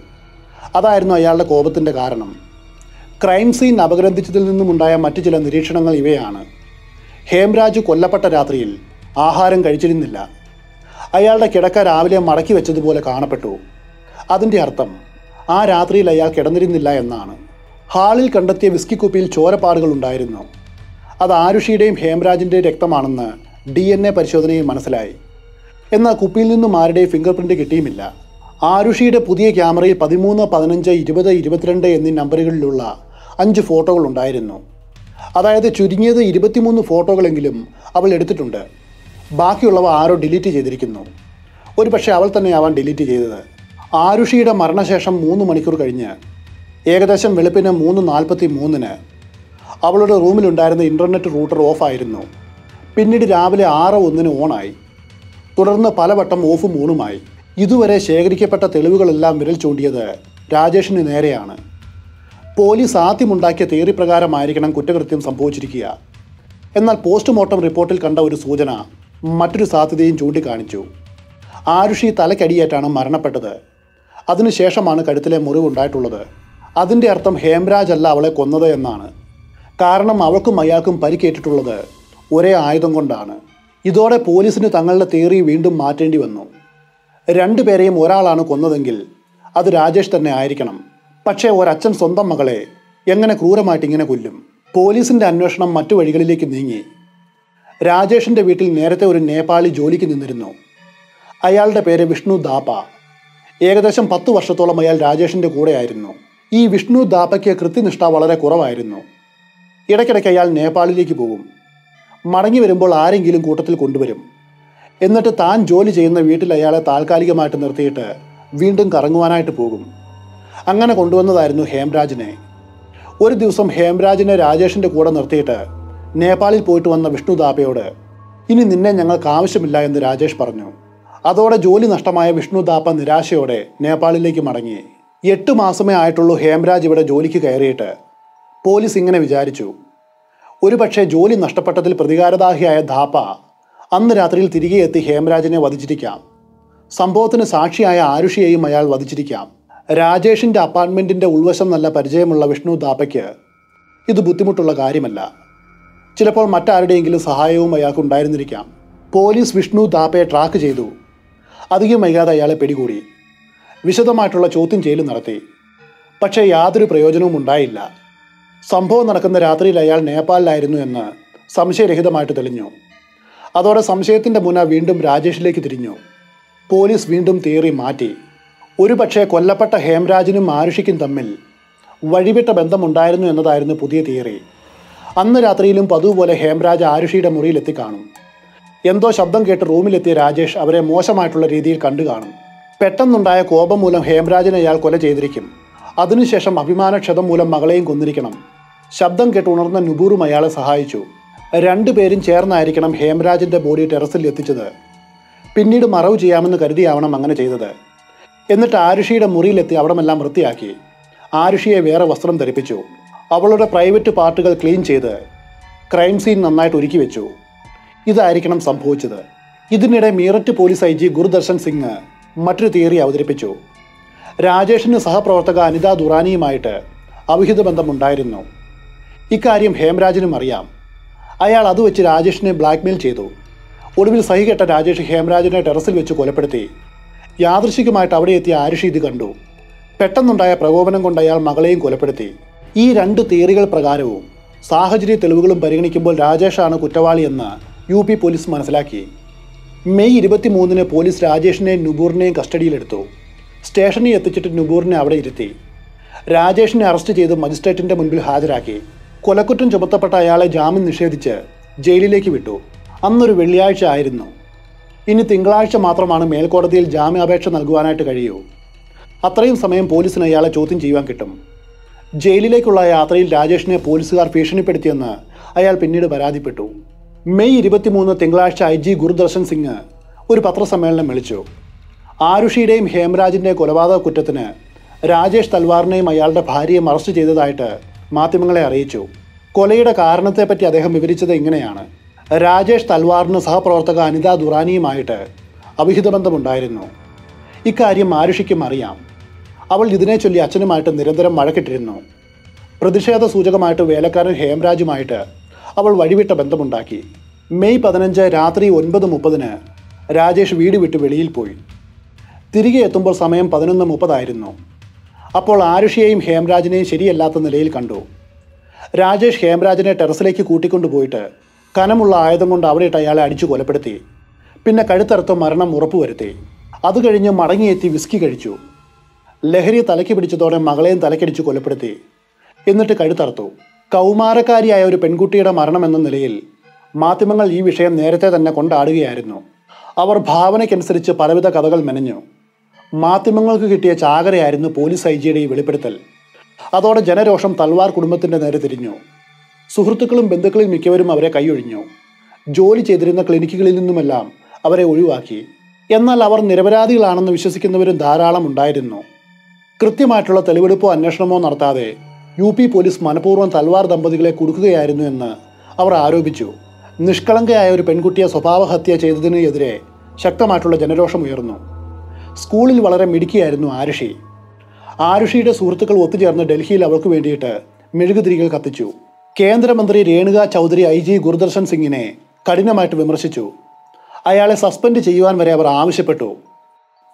അതായിരുന്നു അയാളുടെ കോപത്തിന്റെ കാരണം. ക്രൈം സീൻ അപഗ്രന്ഥിച്ചതിൽ നിന്നുമുണ്ടായ മറ്റു ചില നിരീക്ഷണങ്ങൾ ഇവയാണ്. ഹേംരാജ് കൊല്ലപ്പെട്ട രാത്രിയിൽ ആഹാരം കഴിച്ചിരുന്നില്ല. അയാളുടെ കിടക്ക രാവിലെ മടക്കി വെച്ചതുപോലെ കാണപ്പെട്ടു. അതിന്റെ അർത്ഥം ആ രാത്രിയിൽ അയാൾ കിടന്നിരുന്നില്ല എന്നാണ്. ഹാളിൽ കണ്ടെത്തിയ വിസ്കി കുപ്പിയിൽ ചോരപ്പാടുകൾ ഉണ്ടായിരുന്നു. അത് ആരുഷിയുടെയും ഹേംരാജിന്റെയും രക്തമാണെന്ന് ഡി എൻ എ പരിശോധനയിൽ മനസ്സിലായി. എന്നാൽ കുപ്പിയിൽ നിന്നും ആരുടെയും ഫിംഗർ പ്രിന്റ് കിട്ടിയുമില്ല. ആരുഷിയുടെ പുതിയ ക്യാമറയിൽ പതിമൂന്ന് പതിനഞ്ച് ഇരുപത് ഇരുപത്തിരണ്ട് എന്നീ നമ്പറുകളിലുള്ള അഞ്ച് ഫോട്ടോകൾ ഉണ്ടായിരുന്നു. അതായത് ചുരുങ്ങിയത് ഇരുപത്തിമൂന്ന് ഫോട്ടോകളെങ്കിലും അവൾ എടുത്തിട്ടുണ്ട്. ബാക്കിയുള്ളവ ആരോ ഡിലീറ്റ് ചെയ്തിരിക്കുന്നു. ഒരു പക്ഷേ അവൾ തന്നെയാവാൻ ഡിലീറ്റ് ചെയ്തത്. ആരുഷിയുടെ മരണശേഷം മൂന്ന് മണിക്കൂർ കഴിഞ്ഞ് ഏകദേശം വെളുപ്പിന് മൂന്ന് നാൽപ്പത്തി മൂന്നിന് അവളുടെ റൂമിലുണ്ടായിരുന്ന ഇന്റർനെറ്റ് റൂട്ടർ ഓഫായിരുന്നു. പിന്നീട് രാവിലെ ആറ് ഒന്നിന് ഓണായി. തുടർന്ന് പലവട്ടം ഓഫും ഓണുമായി. ഇതുവരെ ശേഖരിക്കപ്പെട്ട തെളിവുകളെല്ലാം വിരൽ ചൂണ്ടിയത് രാജേഷിന് നേരെയാണ്. പോലീസ് ആദ്യമുണ്ടാക്കിയ തിയറി പ്രകാരമായിരിക്കണം കുറ്റകൃത്യം സംഭവിച്ചിരിക്കുക. എന്നാൽ പോസ്റ്റ്മോർട്ടം റിപ്പോർട്ടിൽ കണ്ട ഒരു സൂചന മറ്റൊരു സാധ്യതയും ചൂണ്ടിക്കാണിച്ചു. ആരുഷി തലക്കടിയേറ്റാണ് മരണപ്പെട്ടത്. അതിനുശേഷമാണ് കഴുത്തിലെ മുറിവുണ്ടായിട്ടുള്ളത്. അതിന്റെ അർത്ഥം ഹേംരാജ് അല്ല അവളെ കൊന്നത് എന്നാണ്. കാരണം അവൾക്കും അയാൾക്കും പരിക്കേറ്റിട്ടുള്ളത് ഒരേ ആയുധം കൊണ്ടാണ്. ഇതോടെ പോലീസിന് തങ്ങളുടെ തിയറി വീണ്ടും മാറ്റേണ്ടി വന്നു. രണ്ടുപേരെയും ഒരാളാണ് കൊന്നതെങ്കിൽ അത് രാജേഷ് തന്നെ ആയിരിക്കണം. പക്ഷേ ഒരച്ഛൻ സ്വന്തം മകളെ എങ്ങനെ ക്രൂരമായിട്ട് ഇങ്ങനെ കൊല്ലും? പോലീസിന്റെ അന്വേഷണം മറ്റു വഴികളിലേക്ക് നീങ്ങി. രാജേഷിന്റെ വീട്ടിൽ നേരത്തെ ഒരു നേപ്പാളി ജോലിക്ക് നിന്നിരുന്നു. അയാളുടെ പേര് വിഷ്ണു ദാപ്പ. ഏകദേശം പത്തു വർഷത്തോളം അയാൾ രാജേഷിന്റെ കൂടെയായിരുന്നു. ഈ വിഷ്ണു ദാപ്പയ്ക്ക് കൃത്യനിഷ്ഠ വളരെ കുറവായിരുന്നു. ഇടയ്ക്കിടയ്ക്ക് അയാൾ നേപ്പാളിലേക്ക് പോകും. മടങ്ങി വരുമ്പോൾ ആരെങ്കിലും കൂട്ടത്തിൽ കൊണ്ടുവരും. എന്നിട്ട് താൻ ജോലി ചെയ്യുന്ന വീട്ടിൽ അയാളെ താൽക്കാലികമായിട്ട് നിർത്തിയിട്ട് വീണ്ടും കറങ്ങുവാനായിട്ട് പോകും. അങ്ങനെ കൊണ്ടുവന്നതായിരുന്നു ഹേംരാജിനെ. ഒരു ദിവസം ഹേംരാജിനെ രാജേഷിന്റെ കൂടെ നിർത്തിയിട്ട് നേപ്പാളിൽ പോയിട്ട് വന്ന വിഷ്ണു ദാപ്പയോട് ഇനി നിന്നെ ഞങ്ങൾക്ക് ആവശ്യമില്ല എന്ന് രാജേഷ് പറഞ്ഞു. അതോടെ ജോലി നഷ്ടമായ വിഷ്ണു ദാപ്പ നിരാശയോടെ നേപ്പാളിലേക്ക് മടങ്ങി. എട്ട് മാസമേ ആയിട്ടുള്ളൂ ഹേംരാജ് ഇവിടെ ജോലിക്ക് കയറിയിട്ട്. പോലീസ് ഇങ്ങനെ വിചാരിച്ചു. ഒരുപക്ഷെ ജോലി നഷ്ടപ്പെട്ടതിൽ പ്രതികാരദാഹിയായ ധാപ്പ അന്ന് രാത്രിയിൽ തിരികെ എത്തി ഹേംരാജിനെ വധിച്ചിരിക്കാം. സംഭവത്തിന് സാക്ഷിയായ ആരുഷിയെയും അയാൾ വധിച്ചിരിക്കാം. രാജേഷിന്റെ അപ്പാർട്ട്മെന്റിന്റെ ഉൾവശം നല്ല പരിചയമുള്ള വിഷ്ണു ദാപ്പയ്ക്ക് ഇത് ബുദ്ധിമുട്ടുള്ള കാര്യമല്ല. ചിലപ്പോൾ മറ്റാരുടെയെങ്കിലും സഹായവും അയാൾക്ക് ഉണ്ടായിരുന്നിരിക്കാം. പോലീസ് വിഷ്ണു ദാപ്പയെ ട്രാക്ക് ചെയ്തു. അധികം വൈകാതെ അയാളെ പിടികൂടി. വിശദമായിട്ടുള്ള ചോദ്യം ചെയ്യൽ നടത്തി. പക്ഷേ യാതൊരു പ്രയോജനവും ഉണ്ടായില്ല. സംഭവം നടക്കുന്ന രാത്രിയിൽ അയാൾ നേപ്പാളിലായിരുന്നു എന്ന് സംശയരഹിതമായിട്ട് തെളിഞ്ഞു. അതോടെ സംശയത്തിന്റെ മുന വീണ്ടും രാജേഷിലേക്ക് തിരിഞ്ഞു. പോലീസ് വീണ്ടും തിയറി മാറ്റി. ഒരുപക്ഷെ കൊല്ലപ്പെട്ട ഹേംരാജിനും ആരുഷിക്കും തമ്മിൽ വഴിവിട്ട ബന്ധമുണ്ടായിരുന്നു എന്നതായിരുന്നു പുതിയ തിയറി. അന്ന് രാത്രിയിലും പതുപോലെ ഹേംരാജ് ആരുഷിയുടെ മുറിയിലെത്തി കാണും. എന്തോ ശബ്ദം കേട്ട് റൂമിലെത്തിയ രാജേഷ് അവരെ മോശമായിട്ടുള്ള രീതിയിൽ കണ്ടു കാണും. പെട്ടെന്നുണ്ടായ കോപം മൂലം ഹേംരാജിനെ അയാൾ കൊല ചെയ്തിരിക്കും. അതിനുശേഷം അഭിമാനക്ഷതം മൂലം മകളെയും കൊന്നിരിക്കണം. ശബ്ദം കേട്ട് ഉണർന്ന നുബൂറും അയാളെ സഹായിച്ചു. രണ്ടുപേരും ചേർന്നായിരിക്കണം ഹേംരാജിന്റെ ബോഡി ടെറസിൽ എത്തിച്ചത്. പിന്നീട് മറവ് ചെയ്യാമെന്ന് കരുതിയാവണം അങ്ങനെ ചെയ്തത്. എന്നിട്ട് ആരുഷിയുടെ മുറിയിലെത്തി അവിടമെല്ലാം വൃത്തിയാക്കി. ആരുഷിയെ വേറെ വസ്ത്രം ധരിപ്പിച്ചു. അവളുടെ പ്രൈവറ്റ് പാർട്ടുകൾ ക്ലീൻ ചെയ്ത് ക്രൈം സീൻ നന്നായിട്ട് ഒരുക്കി വെച്ചു. ഇതായിരിക്കണം സംഭവിച്ചത്. ഇതിനിടെ Meerut police I G Gurdarshan Singh മറ്റൊരു തിയറി അവതരിപ്പിച്ചു. രാജേഷിന് സഹപ്രവർത്തക അനിത ദുറാനിയുമായിട്ട് അവിഹിത ബന്ധമുണ്ടായിരുന്നു. ഇക്കാര്യം ഹേംരാജിനും അറിയാം. അയാൾ അത് വെച്ച് രാജേഷിനെ ബ്ലാക്ക്മെയിൽ ചെയ്തു. ഒടുവിൽ സഹികെട്ട രാജേഷ് ഹേമരാജിനെ ടെറസിൽ വെച്ച് കൊലപ്പെടുത്തി. യാദൃശികമായിട്ട് അവിടെ എത്തിയ ആരുഷി ഇത് കണ്ടു. പെട്ടെന്നുണ്ടായ പ്രകോപനം കൊണ്ട് അയാൾ മകളെയും കൊലപ്പെടുത്തി. ഈ രണ്ട് തിയറികൾ പ്രകാരവും സാഹചര്യ തെളിവുകളും പരിഗണിക്കുമ്പോൾ രാജേഷാണ് കുറ്റവാളിയെന്ന് യു പി പോലീസ് മനസ്സിലാക്കി. മെയ് ഇരുപത്തിമൂന്നിന് പോലീസ് രാജേഷിനെയും നുബൂറിനെയും കസ്റ്റഡിയിലെടുത്തു. സ്റ്റേഷനിൽ എത്തിച്ചിട്ട് നുബൂറിനെ അവിടെ ഇരുത്തി. രാജേഷിനെ അറസ്റ്റ് ചെയ്ത് മജിസ്ട്രേറ്റിന്റെ മുൻപിൽ ഹാജരാക്കി. കൊലക്കുറ്റം ചുമത്തപ്പെട്ട അയാളെ ജാമ്യം നിഷേധിച്ച് ജയിലിലേക്ക് വിട്ടു. അന്നൊരു വെള്ളിയാഴ്ച ആയിരുന്നു. ഇനി തിങ്കളാഴ്ച മാത്രമാണ് മേൽക്കോടതിയിൽ ജാമ്യാപേക്ഷ നൽകുവാനായിട്ട് കഴിയൂ. അത്രയും സമയം പോലീസിന് അയാളെ ചോദ്യം ചെയ്യുവാൻ കിട്ടും. ജയിലിലേക്കുള്ള യാത്രയിൽ രാജേഷിനെ പോലീസുകാർ ഭീഷണിപ്പെടുത്തിയെന്ന് അയാൾ പിന്നീട് പരാതിപ്പെട്ടു. മെയ് ഇരുപത്തിമൂന്ന് തിങ്കളാഴ്ച ഐ ജി ഗുരുദർശൻ സിംഗ് ഒരു പത്രസമ്മേളനം വിളിച്ചു. ആരുഷിയുടെയും ഹേംരാജിന്റെയും കൊലപാതക കുറ്റത്തിന് രാജേഷ് തൽവാറിനെയും അയാളുടെ ഭാര്യയും അറസ്റ്റ് ചെയ്തതായിട്ട് മാധ്യമങ്ങളെ അറിയിച്ചു. കൊലയുടെ കാരണത്തെപ്പറ്റി അദ്ദേഹം വിവരിച്ചത് ഇങ്ങനെയാണ്. രാജേഷ് തൽവാറിന് സഹപ്രവർത്തക അനിത ദുറാനിയുമായിട്ട് അവിഹിത ബന്ധമുണ്ടായിരുന്നു. ഇക്കാര്യം ആരുഷിക്കും അറിയാം. അവൾ ഇതിനെ ചൊല്ലി അച്ഛനുമായിട്ട് നിരന്തരം വഴക്കിട്ടിരുന്നു. പ്രതിഷേധ സൂചകമായിട്ട് വേലക്കാരൻ ഹേംരാജുമായിട്ട് അവൾ വഴിവിട്ട ബന്ധമുണ്ടാക്കി. മെയ് പതിനഞ്ച് രാത്രി ഒൻപത് മുപ്പതിന് രാജേഷ് വീട് വിട്ട് വെളിയിൽ പോയി. തിരികെ എത്തുമ്പോൾ സമയം പതിനൊന്ന് മുപ്പതായിരുന്നു. അപ്പോൾ ആരുഷിയെയും ഹേംരാജിനെയും ശരിയല്ലാത്ത നിലയിൽ കണ്ടു. രാജേഷ് ഹേംരാജിനെ ടെറസിലേക്ക് കൂട്ടിക്കൊണ്ടുപോയിട്ട് കനമുള്ള ആയുധം കൊണ്ട് അവിടെ ഇട്ട് അയാളെ അടിച്ചു കൊലപ്പെടുത്തി. പിന്നെ കഴുത്തറുത്ത് മരണം ഉറപ്പുവരുത്തി. അത് കഴിഞ്ഞ് മടങ്ങിയെത്തി വിസ്കി കഴിച്ചു. ലഹരി തലയ്ക്ക് പിടിച്ചതോടെ മകളെയും തലക്കടിച്ച് കൊലപ്പെടുത്തി. എന്നിട്ട് കഴുത്തറുത്തു. കൗമാരക്കാരിയായ ഒരു പെൺകുട്ടിയുടെ മരണം എന്ന നിലയിൽ മാധ്യമങ്ങൾ ഈ വിഷയം നേരത്തെ തന്നെ കൊണ്ടാടുകയായിരുന്നു. അവർ ഭാവനയ്ക്കനുസരിച്ച് പലവിധ കഥകൾ മെനഞ്ഞു. മാധ്യമങ്ങൾക്ക് കിട്ടിയ ചാകരയായിരുന്നു പോലീസ് ഐ ജിയുടെ ഈ വെളിപ്പെടുത്തൽ. അതോടെ ജനരോഷം തൽവാർ കുടുംബത്തിന്റെ നേരെ തിരിഞ്ഞു. സുഹൃത്തുക്കളും ബന്ധുക്കളിൽ മിക്കവരും അവരെ കൈയൊഴിഞ്ഞു. ജോലി ചെയ്തിരുന്ന ക്ലിനിക്കുകളിൽ നിന്നുമെല്ലാം അവരെ ഒഴിവാക്കി. എന്നാൽ അവർ നിരപരാധികളാണെന്ന് വിശ്വസിക്കുന്നവരും ധാരാളം ഉണ്ടായിരുന്നു. കൃത്യമായിട്ടുള്ള തെളിവെടുപ്പോ അന്വേഷണമോ നടത്താതെ യു പി പോലീസ് മനഃപൂർവം തൽവാർ ദമ്പതികളെ കുടുക്കുകയായിരുന്നു എന്ന് അവർ ആരോപിച്ചു. നിഷ്കളങ്കയായ ഒരു പെൺകുട്ടിയെ സ്വഭാവഹത്യ ചെയ്തതിനെതിരെ ശക്തമായിട്ടുള്ള ജനരോഷം ഉയർന്നു. സ്കൂളിൽ വളരെ മിടുക്കിയായിരുന്നു ആരുഷി. ആരുഷിയുടെ സുഹൃത്തുക്കൾ ഒത്തുചേർന്ന് ഡൽഹിയിൽ അവൾക്ക് വേണ്ടിയിട്ട് മെഴുകുതിരികൾ കത്തിച്ചു. കേന്ദ്രമന്ത്രി രേണുക ചൗധരി ഐ ജി ഗുരുദർശൻ സിംഗിനെ കഠിനമായിട്ട് വിമർശിച്ചു. അയാളെ സസ്പെൻഡ് ചെയ്യുവാൻ വരെ അവർ ആവശ്യപ്പെട്ടു.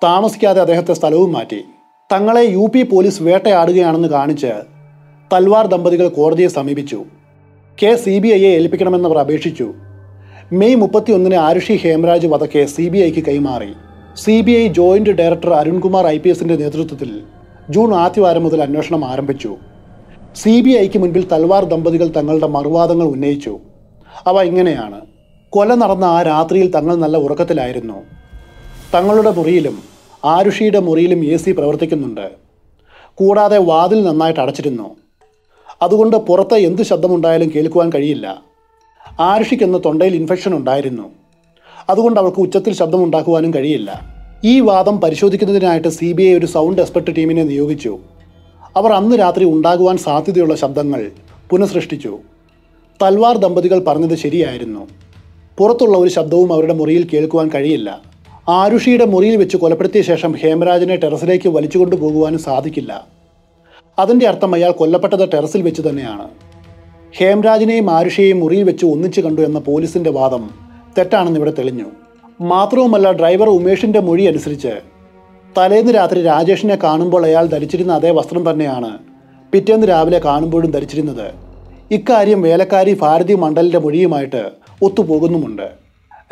താമസിക്കാതെ അദ്ദേഹത്തെ സ്ഥലവും മാറ്റി. തങ്ങളെ യു പി പോലീസ് വേട്ടയാടുകയാണെന്ന് കാണിച്ച് തൽവാർ ദമ്പതികൾ കോടതിയെ സമീപിച്ചു. കെ സി ബി ഐയെ ഏൽപ്പിക്കണമെന്ന് അവർ അപേക്ഷിച്ചു. മെയ് മുപ്പത്തിയൊന്നിന് ആരുഷി ഹേംരാജ് വധക്കേസ് സി ബി ഐക്ക് കൈമാറി. C B I joint director Arunkumar I P എസിന്റെ നേതൃത്വത്തിൽ ജൂൺ ആദ്യവാരം മുതൽ അന്വേഷണം ആരംഭിച്ചു. സി ബി ഐക്ക് മുൻപിൽ തൽവാർ ദമ്പതികൾ തങ്ങളുടെ മറുവാദങ്ങൾ ഉന്നയിച്ചു. അവ ഇങ്ങനെയാണ്. കൊല നടന്ന ആ രാത്രിയിൽ തങ്ങൾ നല്ല ഉറക്കത്തിലായിരുന്നു. തങ്ങളുടെ മുറിയിലും ആരുഷിയുടെ മുറിയിലും എ സി പ്രവർത്തിക്കുന്നുണ്ട്. കൂടാതെ വാതിൽ നന്നായിട്ട് അടച്ചിരുന്നു. അതുകൊണ്ട് പുറത്ത് എന്ത് ശബ്ദമുണ്ടായാലും കേൾക്കുവാൻ കഴിയില്ല. ആരുഷിക്കെന്ന് തൊണ്ടയിൽ ഇൻഫെക്ഷൻ ഉണ്ടായിരുന്നു. അതുകൊണ്ട് അവൾക്ക് ഉച്ചത്തിൽ ശബ്ദമുണ്ടാക്കുവാനും കഴിയില്ല. ഈ വാദം പരിശോധിക്കുന്നതിനായിട്ട് സി ബി ഐ ഒരു സൗണ്ട് എക്സ്പെർട്ട് ടീമിനെ നിയോഗിച്ചു. അവർ അന്ന് രാത്രി ഉണ്ടാകുവാൻ സാധ്യതയുള്ള ശബ്ദങ്ങൾ പുനഃസൃഷ്ടിച്ചു. തൽവാർ ദമ്പതികൾ പറഞ്ഞത് ശരിയായിരുന്നു. പുറത്തുള്ള ഒരു ശബ്ദവും അവരുടെ മുറിയിൽ കേൾക്കുവാൻ കഴിയില്ല. ആരുഷിയുടെ മുറിയിൽ വെച്ച് കൊലപ്പെടുത്തിയ ശേഷം ഹേമരാജിനെ ടെറസിലേക്ക് വലിച്ചുകൊണ്ടു പോകുവാനും സാധിക്കില്ല. അതിന്റെ അർത്ഥം അയാൾ കൊല്ലപ്പെട്ടത് ടെറസിൽ വെച്ച് തന്നെയാണ്. ഹേംരാജിനെയും ആരുഷിയെയും മുറിയിൽ വെച്ച് ഒന്നിച്ചു കണ്ടു എന്ന പോലീസിന്റെ വാദം തെറ്റാണെന്ന് ഇവിടെ തെളിഞ്ഞു. മാത്രവുമല്ല ഡ്രൈവർ ഉമേഷിന്റെ മൊഴി അനുസരിച്ച് തലേന്ന് രാത്രി രാജേഷിനെ കാണുമ്പോൾ അയാൾ ധരിച്ചിരുന്ന അതേ വസ്ത്രം തന്നെയാണ് പിറ്റേന്ന് രാവിലെ കാണുമ്പോഴും ധരിച്ചിരുന്നത്. ഇക്കാര്യം വേലക്കാരി ഭാരതി മണ്ഡലിന്റെ മൊഴിയുമായിട്ട് ഒത്തുപോകുന്നുമുണ്ട്.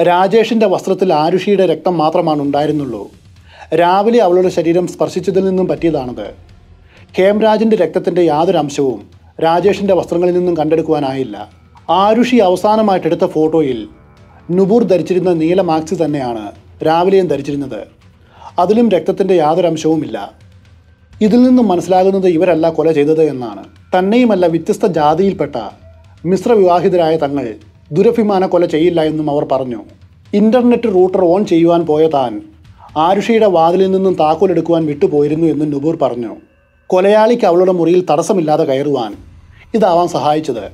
രാജേഷിന്റെ വസ്ത്രത്തിൽ ആരുഷിയുടെ രക്തം മാത്രമാണ് ഉണ്ടായിരുന്നുള്ളൂ. രാവിലെ അവളുടെ ശരീരം സ്പർശിച്ചതിൽ നിന്നും പറ്റിയതാണത്. ഹേംരാജിന്റെ രക്തത്തിന്റെ യാതൊരു അംശവും രാജേഷിന്റെ വസ്ത്രങ്ങളിൽ നിന്നും കണ്ടെടുക്കുവാനായില്ല. ആരുഷി അവസാനമായിട്ടെടുത്ത ഫോട്ടോയിൽ നുബൂർ ധരിച്ചിരുന്ന നീല മാക്സ് തന്നെയാണ് രാവിലെയും ധരിച്ചിരുന്നത്. അതിലും രക്തത്തിന്റെ യാതൊരു അംശവുമില്ല ഇതിൽ നിന്നും മനസ്സിലാകുന്നത് ഇവരല്ല കൊല ചെയ്തത് എന്നാണ്. തന്നെയുമല്ല വ്യത്യസ്ത ജാതിയിൽപ്പെട്ട മിശ്ര വിവാഹിതരായ തങ്ങൾ ദുരഭിമാന കൊല ചെയ്യില്ല എന്നും അവർ പറഞ്ഞു. ഇന്റർനെറ്റ് റൂട്ടർ ഓൺ ചെയ്യുവാൻ പോയ താൻ ആരുഷിയുടെ വാതിലിൽ നിന്നും താക്കോലെടുക്കുവാൻ വിട്ടുപോയിരുന്നു എന്നും നുബൂർ പറഞ്ഞു. കൊലയാളിക്ക് അവളുടെ മുറിയിൽ തടസ്സമില്ലാതെ കയറുവാൻ ഇതാവാൻ സഹായിച്ചത്.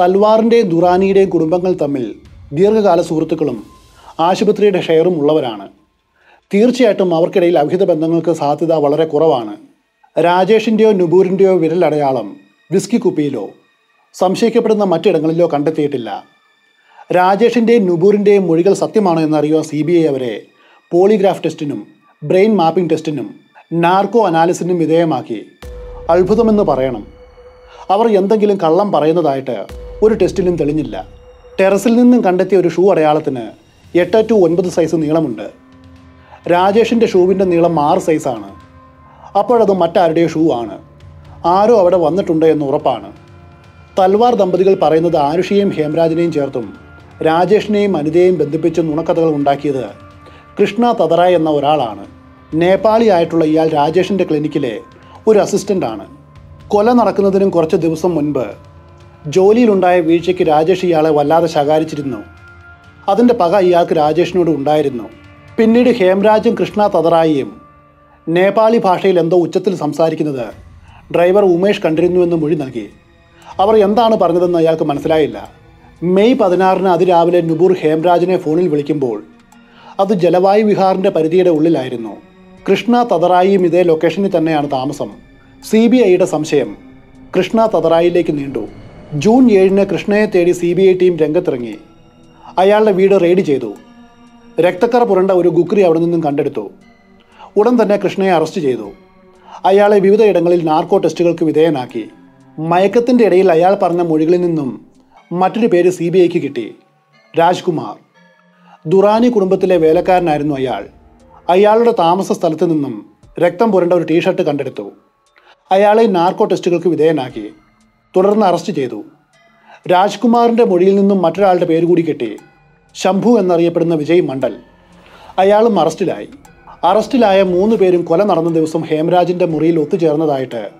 തൽവാറിന്റെയും ദുറാനിയുടെയും കുടുംബങ്ങൾ തമ്മിൽ ദീർഘകാല സുഹൃത്തുക്കളും ആശുപത്രിയുടെ ഷെയറും ഉള്ളവരാണ്. തീർച്ചയായിട്ടും അവർക്കിടയിൽ അവിഹിത ബന്ധങ്ങൾക്ക് സാധ്യത വളരെ കുറവാണ്. രാജേഷിന്റെയോ നുബൂരിന്റെയോ വിരലടയാളം വിസ്കി കുപ്പിയിലോ സംശയിക്കപ്പെടുന്ന മറ്റിടങ്ങളിലോ കണ്ടെത്തിയിട്ടില്ല. രാജേഷിന്റെയും നുബൂറിന്റെയും മൊഴികൾ സത്യമാണോ എന്നറിയുവാൻ സി ബി ഐ അവരെ പോളിഗ്രാഫ് ടെസ്റ്റിനും ബ്രെയിൻ മാപ്പിംഗ് ടെസ്റ്റിനും നാർക്കോ അനാലിസിനും വിധേയമാക്കി. അത്ഭുതമെന്ന് പറയണം. അവർ എന്തെങ്കിലും കള്ളം പറയുന്നതായിട്ട് ഒരു ടെസ്റ്റിലും തെളിഞ്ഞില്ല. ടെറസിൽ നിന്നും കണ്ടെത്തിയ ഒരു ഷൂ അടയാളത്തിന് എട്ട് ടു ഒൻപത് സൈസ് നീളമുണ്ട്. രാജേഷിന്റെ ഷൂവിന്റെ നീളം ആറ് സൈസാണ് അപ്പോഴത് മറ്റാരുടെയോ ഷൂ ആണ്? ആരോ അവിടെ വന്നിട്ടുണ്ട് എന്ന് ഉറപ്പാണ്. തൽവാർ ദമ്പതികൾ പറയുന്നത് ആരുഷിയെയും ഹേംരാജിനെയും ചേർത്തും രാജേഷിനെയും അനിതയെയും ബന്ധിപ്പിച്ച് നുണക്കഥകൾ ഉണ്ടാക്കിയത് കൃഷ്ണ തതറ എന്ന ഒരാളാണ്. നേപ്പാളി ആയിട്ടുള്ള ഇയാൾ രാജേഷിന്റെ ക്ലിനിക്കിലെ ഒരു അസിസ്റ്റന്റാണ് കൊല നടക്കുന്നതിനും കുറച്ച് ദിവസം മുൻപ് ജോലിയിലുണ്ടായ വീഴ്ചയ്ക്ക് രാജേഷ് ഇയാളെ വല്ലാതെ ശകാരിച്ചിരുന്നു. അതിന്റെ പക ഇയാൾക്ക് രാജേഷിനോട് ഉണ്ടായിരുന്നു. പിന്നീട് ഹേംരാജും കൃഷ്ണ തതറായിയും നേപ്പാളി ഭാഷയിൽ എന്തോ ഉച്ചത്തിൽ സംസാരിക്കുന്നത് ഡ്രൈവർ ഉമേഷ് കണ്ടിരുന്നുവെന്ന് മൊഴി നൽകി. അവർ എന്താണ് പറഞ്ഞതെന്ന് അയാൾക്ക് മനസ്സിലായില്ല. മെയ് പതിനാറിന് അതിരാവിലെ നുബൂർ ഹേംരാജിനെ ഫോണിൽ വിളിക്കുമ്പോൾ അത് ജലവായു വിഹാറിന്റെ പരിധിയുടെ ഉള്ളിലായിരുന്നു. കൃഷ്ണ തതറായിയും ഇതേ ലൊക്കേഷനിൽ തന്നെയാണ് താമസം. സി ബി ഐയുടെ സംശയം കൃഷ്ണ തതറായിലേക്ക് നീണ്ടു. ജൂൺ ഏഴിന് കൃഷ്ണയെ തേടി സി ബി ഐ ടീം രംഗത്തിറങ്ങി. അയാളുടെ വീട് റെയ്ഡ് ചെയ്തു. രക്തക്കറ പുരണ്ട ഒരു ഗുക്രി അവിടെ നിന്നും കണ്ടെടുത്തു. ഉടൻ തന്നെ കൃഷ്ണയെ അറസ്റ്റ് ചെയ്തു. അയാളെ വിവിധയിടങ്ങളിൽ നാർക്കോ ടെസ്റ്റുകൾക്ക് വിധേയനാക്കി. മയക്കത്തിന്റെ ഇടയിൽ അയാൾ പറഞ്ഞ മൊഴികളിൽ നിന്നും മറ്റൊരു പേര് സി ബി ഐക്ക് കിട്ടി. രാജ്കുമാർ. ദുറാനി കുടുംബത്തിലെ വേലക്കാരനായിരുന്നു അയാൾ. അയാളുടെ താമസ സ്ഥലത്ത് നിന്നും രക്തം പുരണ്ട ഒരു ടീഷർട്ട് കണ്ടെടുത്തു. അയാളെ നാർക്കോ ടെസ്റ്റുകൾക്ക് വിധേയനാക്കി. തുടർന്ന് അറസ്റ്റ് ചെയ്തു. രാജ്കുമാറിന്റെ മൊഴിയിൽ നിന്നും മറ്റൊരാളുടെ പേര് കൂടി കിട്ടി. ശംഭു എന്നറിയപ്പെടുന്ന വിജയ് മണ്ഡൽ. അയാളും അറസ്റ്റിലായി. അറസ്റ്റിലായ മൂന്ന് പേരും കൊല നടന്ന ദിവസം ഹേംരാജിന്റെ മുറിയിൽ ഒത്തുചേർന്നതായിട്ട്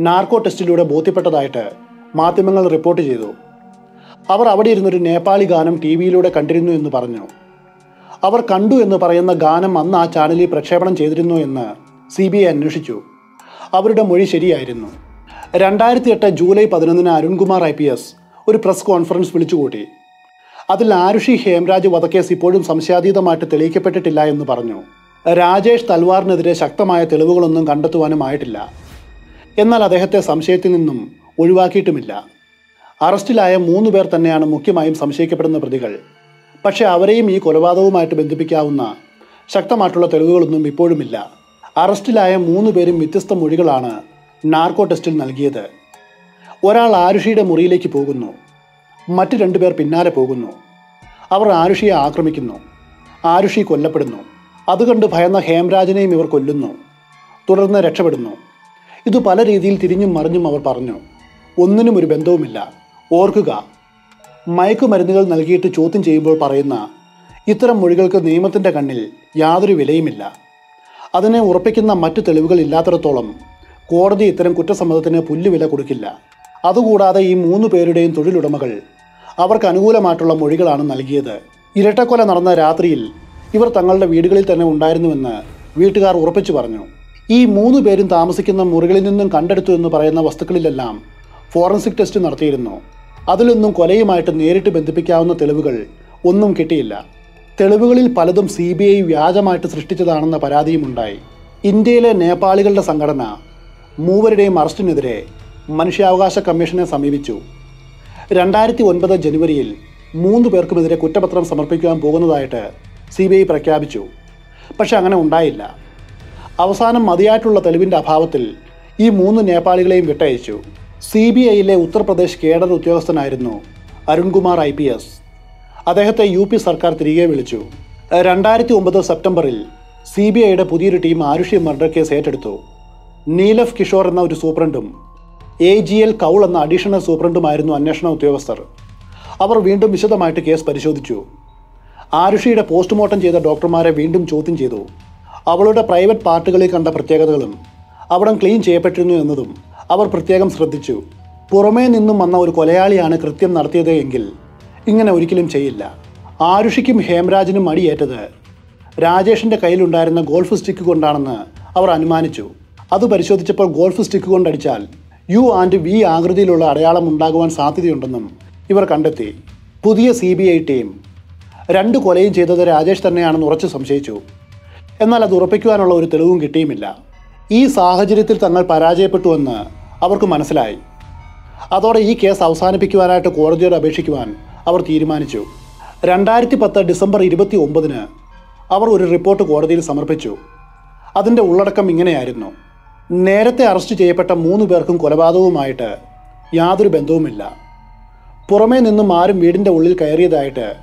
നാർക്കോ ടെസ്റ്റിലൂടെ ബോധ്യപ്പെട്ടതായിട്ട് മാധ്യമങ്ങൾ റിപ്പോർട്ട് ചെയ്തു. അവർ അവിടെ ഇരുന്നൊരു നേപ്പാളി ഗാനം ടി വിയിലൂടെ കണ്ടിരുന്നു എന്ന് പറഞ്ഞു. അവർ കണ്ടു എന്ന് പറയുന്ന ഗാനം അന്ന് ആ ചാനലിൽ പ്രക്ഷേപണം ചെയ്തിരുന്നു എന്ന് സി ബി ഐ അന്വേഷിച്ചു. അവരുടെ മൊഴി ശരിയായിരുന്നു. രണ്ടായിരത്തി എട്ട് ജൂലൈ പതിനൊന്നിന് അരുൺകുമാർ ഐ പി എസ് ഒരു പ്രസ് കോൺഫറൻസ് വിളിച്ചുകൂട്ടി. അതിൽ ആരുഷി ഹേംരാജ് വധക്കേസ് ഇപ്പോഴും സംശയാതീതമായിട്ട് തെളിയിക്കപ്പെട്ടിട്ടില്ല എന്ന് പറഞ്ഞു. രാജേഷ് തൽവാറിനെതിരെ ശക്തമായ തെളിവുകളൊന്നും കണ്ടെത്തുവാനും ആയിട്ടില്ല എന്നാൽ അദ്ദേഹത്തെ സംശയത്തിൽ നിന്നും ഒഴിവാക്കിയിട്ടുമില്ല. അറസ്റ്റിലായ മൂന്ന് പേർ തന്നെയാണ് മുഖ്യമായും സംശയിക്കപ്പെടുന്ന പ്രതികൾ. പക്ഷേ അവരെയും ഈ കൊലപാതകവുമായിട്ട് ബന്ധിപ്പിക്കാവുന്ന ശക്തമായിട്ടുള്ള തെളിവുകളൊന്നും ഇപ്പോഴുമില്ല. അറസ്റ്റിലായ മൂന്ന് പേരും വ്യത്യസ്ത മൊഴികളാണ് നാർക്കോ ടെസ്റ്റിൽ നൽകിയത്. ഒരാൾ ആരുഷിയുടെ മുറിയിലേക്ക് പോകുന്നു. മറ്റു രണ്ടുപേർ പിന്നാലെ പോകുന്നു. അവർ ആരുഷിയെ ആക്രമിക്കുന്നു. ആരുഷി കൊല്ലപ്പെടുന്നു. അതുകണ്ട് ഭയന്ന ഹേംരാജനെയും ഇവർ കൊല്ലുന്നു. തുടർന്ന് രക്ഷപ്പെടുന്നു. ഇത് പല രീതിയിൽ തിരിഞ്ഞും മറിഞ്ഞും അവർ പറഞ്ഞു. ഒന്നിനും ഒരു ബന്ധവുമില്ല. ഓർക്കുക. മയക്കുമരുന്നുകൾ നൽകിയിട്ട് ചോദ്യം ചെയ്യുമ്പോൾ പറയുന്ന ഇത്തരം മൊഴികൾക്ക് നിയമത്തിന്റെ കണ്ണിൽ യാതൊരു വിലയുമില്ല. അതിനെ ഉറപ്പിക്കുന്ന മറ്റു തെളിവുകൾ ഇല്ലാത്തിടത്തോളം കോടതി ഇത്തരം കുറ്റസമ്മതത്തിന് പുല്ലുവില കൊടുക്കില്ല. അതുകൂടാതെ ഈ മൂന്ന് പേരുടെയും തൊഴിലുടമകൾ അവർക്ക് അനുകൂലമായിട്ടുള്ള മൊഴികളാണ് നൽകിയത്. ഇരട്ടക്കൊല നടന്ന രാത്രിയിൽ ഇവർ തങ്ങളുടെ വീടുകളിൽ തന്നെ ഉണ്ടായിരുന്നുവെന്ന് വീട്ടുകാർ ഉറപ്പിച്ചു പറഞ്ഞു. ഈ മൂന്ന് പേരും താമസിക്കുന്ന മുറികളിൽ നിന്നും കണ്ടെടുത്തു എന്ന് പറയുന്ന വസ്തുക്കളിലെല്ലാം ഫോറൻസിക് ടെസ്റ്റ് നടത്തിയിരുന്നു. അതിലൊന്നും കൊലയുമായിട്ട് നേരിട്ട് ബന്ധിപ്പിക്കാവുന്ന തെളിവുകൾ ഒന്നും കിട്ടിയില്ല. തെളിവുകളിൽ പലതും സി ബി ഐ വ്യാജമായിട്ട് സൃഷ്ടിച്ചതാണെന്ന പരാതിയുമുണ്ടായി. ഇന്ത്യയിലെ നേപ്പാളികളുടെ സംഘടന മൂവരുടെയും അറസ്റ്റിനെതിരെ മനുഷ്യാവകാശ കമ്മീഷനെ സമീപിച്ചു. രണ്ടായിരത്തി ഒൻപത് ജനുവരിയിൽ മൂന്ന് പേർക്കുമെതിരെ കുറ്റപത്രം സമർപ്പിക്കുവാൻ പോകുന്നതായിട്ട് സി ബി ഐ പ്രഖ്യാപിച്ചു. പക്ഷെ അങ്ങനെ ഉണ്ടായില്ല. അവസാനം മതിയായിട്ടുള്ള തെളിവിന്റെ അഭാവത്തിൽ ഈ മൂന്ന് നേപ്പാളികളെയും വിട്ടയച്ചു. സി ബി ഐയിലെ ഉത്തർപ്രദേശ് കേഡർ ഉദ്യോഗസ്ഥനായിരുന്നു അരുൺകുമാർ ഐ പി എസ്. അദ്ദേഹത്തെ യു പി സർക്കാർ തിരികെ വിളിച്ചു. രണ്ടായിരത്തി ഒമ്പത് സെപ്റ്റംബറിൽ സി ബി ഐയുടെ പുതിയൊരു ടീം ആരുഷി മർഡർ കേസ് ഏറ്റെടുത്തു. നീലഫ് കിഷോർ എന്ന ഒരു സൂപ്രണ്ടും എ ജി എൽ കൗൾ എന്ന അഡീഷണൽ സൂപ്രണ്ടുമായിരുന്നു അന്വേഷണ ഉദ്യോഗസ്ഥർ. അവർ വീണ്ടും വിശദമായിട്ട് കേസ് പരിശോധിച്ചു. ആരുഷിയുടെ പോസ്റ്റ്മോർട്ടം ചെയ്ത ഡോക്ടർമാരെ വീണ്ടും ചോദ്യം ചെയ്തു. അവളുടെ പ്രൈവറ്റ് പാർട്ടുകളിൽ കണ്ട പ്രത്യേകതകളും അവിടം ക്ലീൻ ചെയ്യപ്പെട്ടിരുന്നു എന്നതും അവർ പ്രത്യേകം ശ്രദ്ധിച്ചു. പുറമേ നിന്നും വന്ന ഒരു കൊലയാളിയാണ് കൃത്യം നടത്തിയത് എങ്കിൽ ഇങ്ങനെ ഒരിക്കലും ചെയ്യില്ല. ആരുഷിക്കും ഹേംരാജിനും അടിയേറ്റത് രാജേഷിന്റെ കയ്യിലുണ്ടായിരുന്ന ഗോൾഫ് സ്റ്റിക്ക് കൊണ്ടാണെന്ന് അവർ അനുമാനിച്ചു. അത് പരിശോധിച്ചപ്പോൾ ഗോൾഫ് സ്റ്റിക്ക് കൊണ്ടടിച്ചാൽ യു ആൻഡ് വി ആകൃതിയിലുള്ള അടയാളം ഉണ്ടാകുവാൻ സാധ്യതയുണ്ടെന്നും ഇവർ കണ്ടെത്തി. പുതിയ സി ബി ഐ ടീം രണ്ട് കൊലയും ചെയ്തത് രാജേഷ് തന്നെയാണെന്ന് ഉറച്ചു സംശയിച്ചു. എന്നാൽ അത് ഉറപ്പിക്കുവാനുള്ള ഒരു തെളിവും കിട്ടിയുമില്ല. ഈ സാഹചര്യത്തിൽ തങ്ങൾ പരാജയപ്പെട്ടുവെന്ന് അവർക്ക് മനസ്സിലായി. അതോടെ ഈ കേസ് അവസാനിപ്പിക്കുവാനായിട്ട് കോടതിയോട് അപേക്ഷിക്കുവാൻ അവർ തീരുമാനിച്ചു. രണ്ടായിരത്തി പത്ത് ഡിസംബർ ഇരുപത്തി ഒമ്പതിന് അവർ ഒരു റിപ്പോർട്ട് കോടതിയിൽ സമർപ്പിച്ചു. അതിന്റെ ഉള്ളടക്കം ഇങ്ങനെയായിരുന്നു. നേരത്തെ അറസ്റ്റ് ചെയ്യപ്പെട്ട മൂന്ന് പേർക്കും കൊലപാതകവുമായിട്ട് യാതൊരു ബന്ധവുമില്ല. പുറമേ നിന്നും ആരും വീടിന്റെ ഉള്ളിൽ കയറിയതായിട്ട്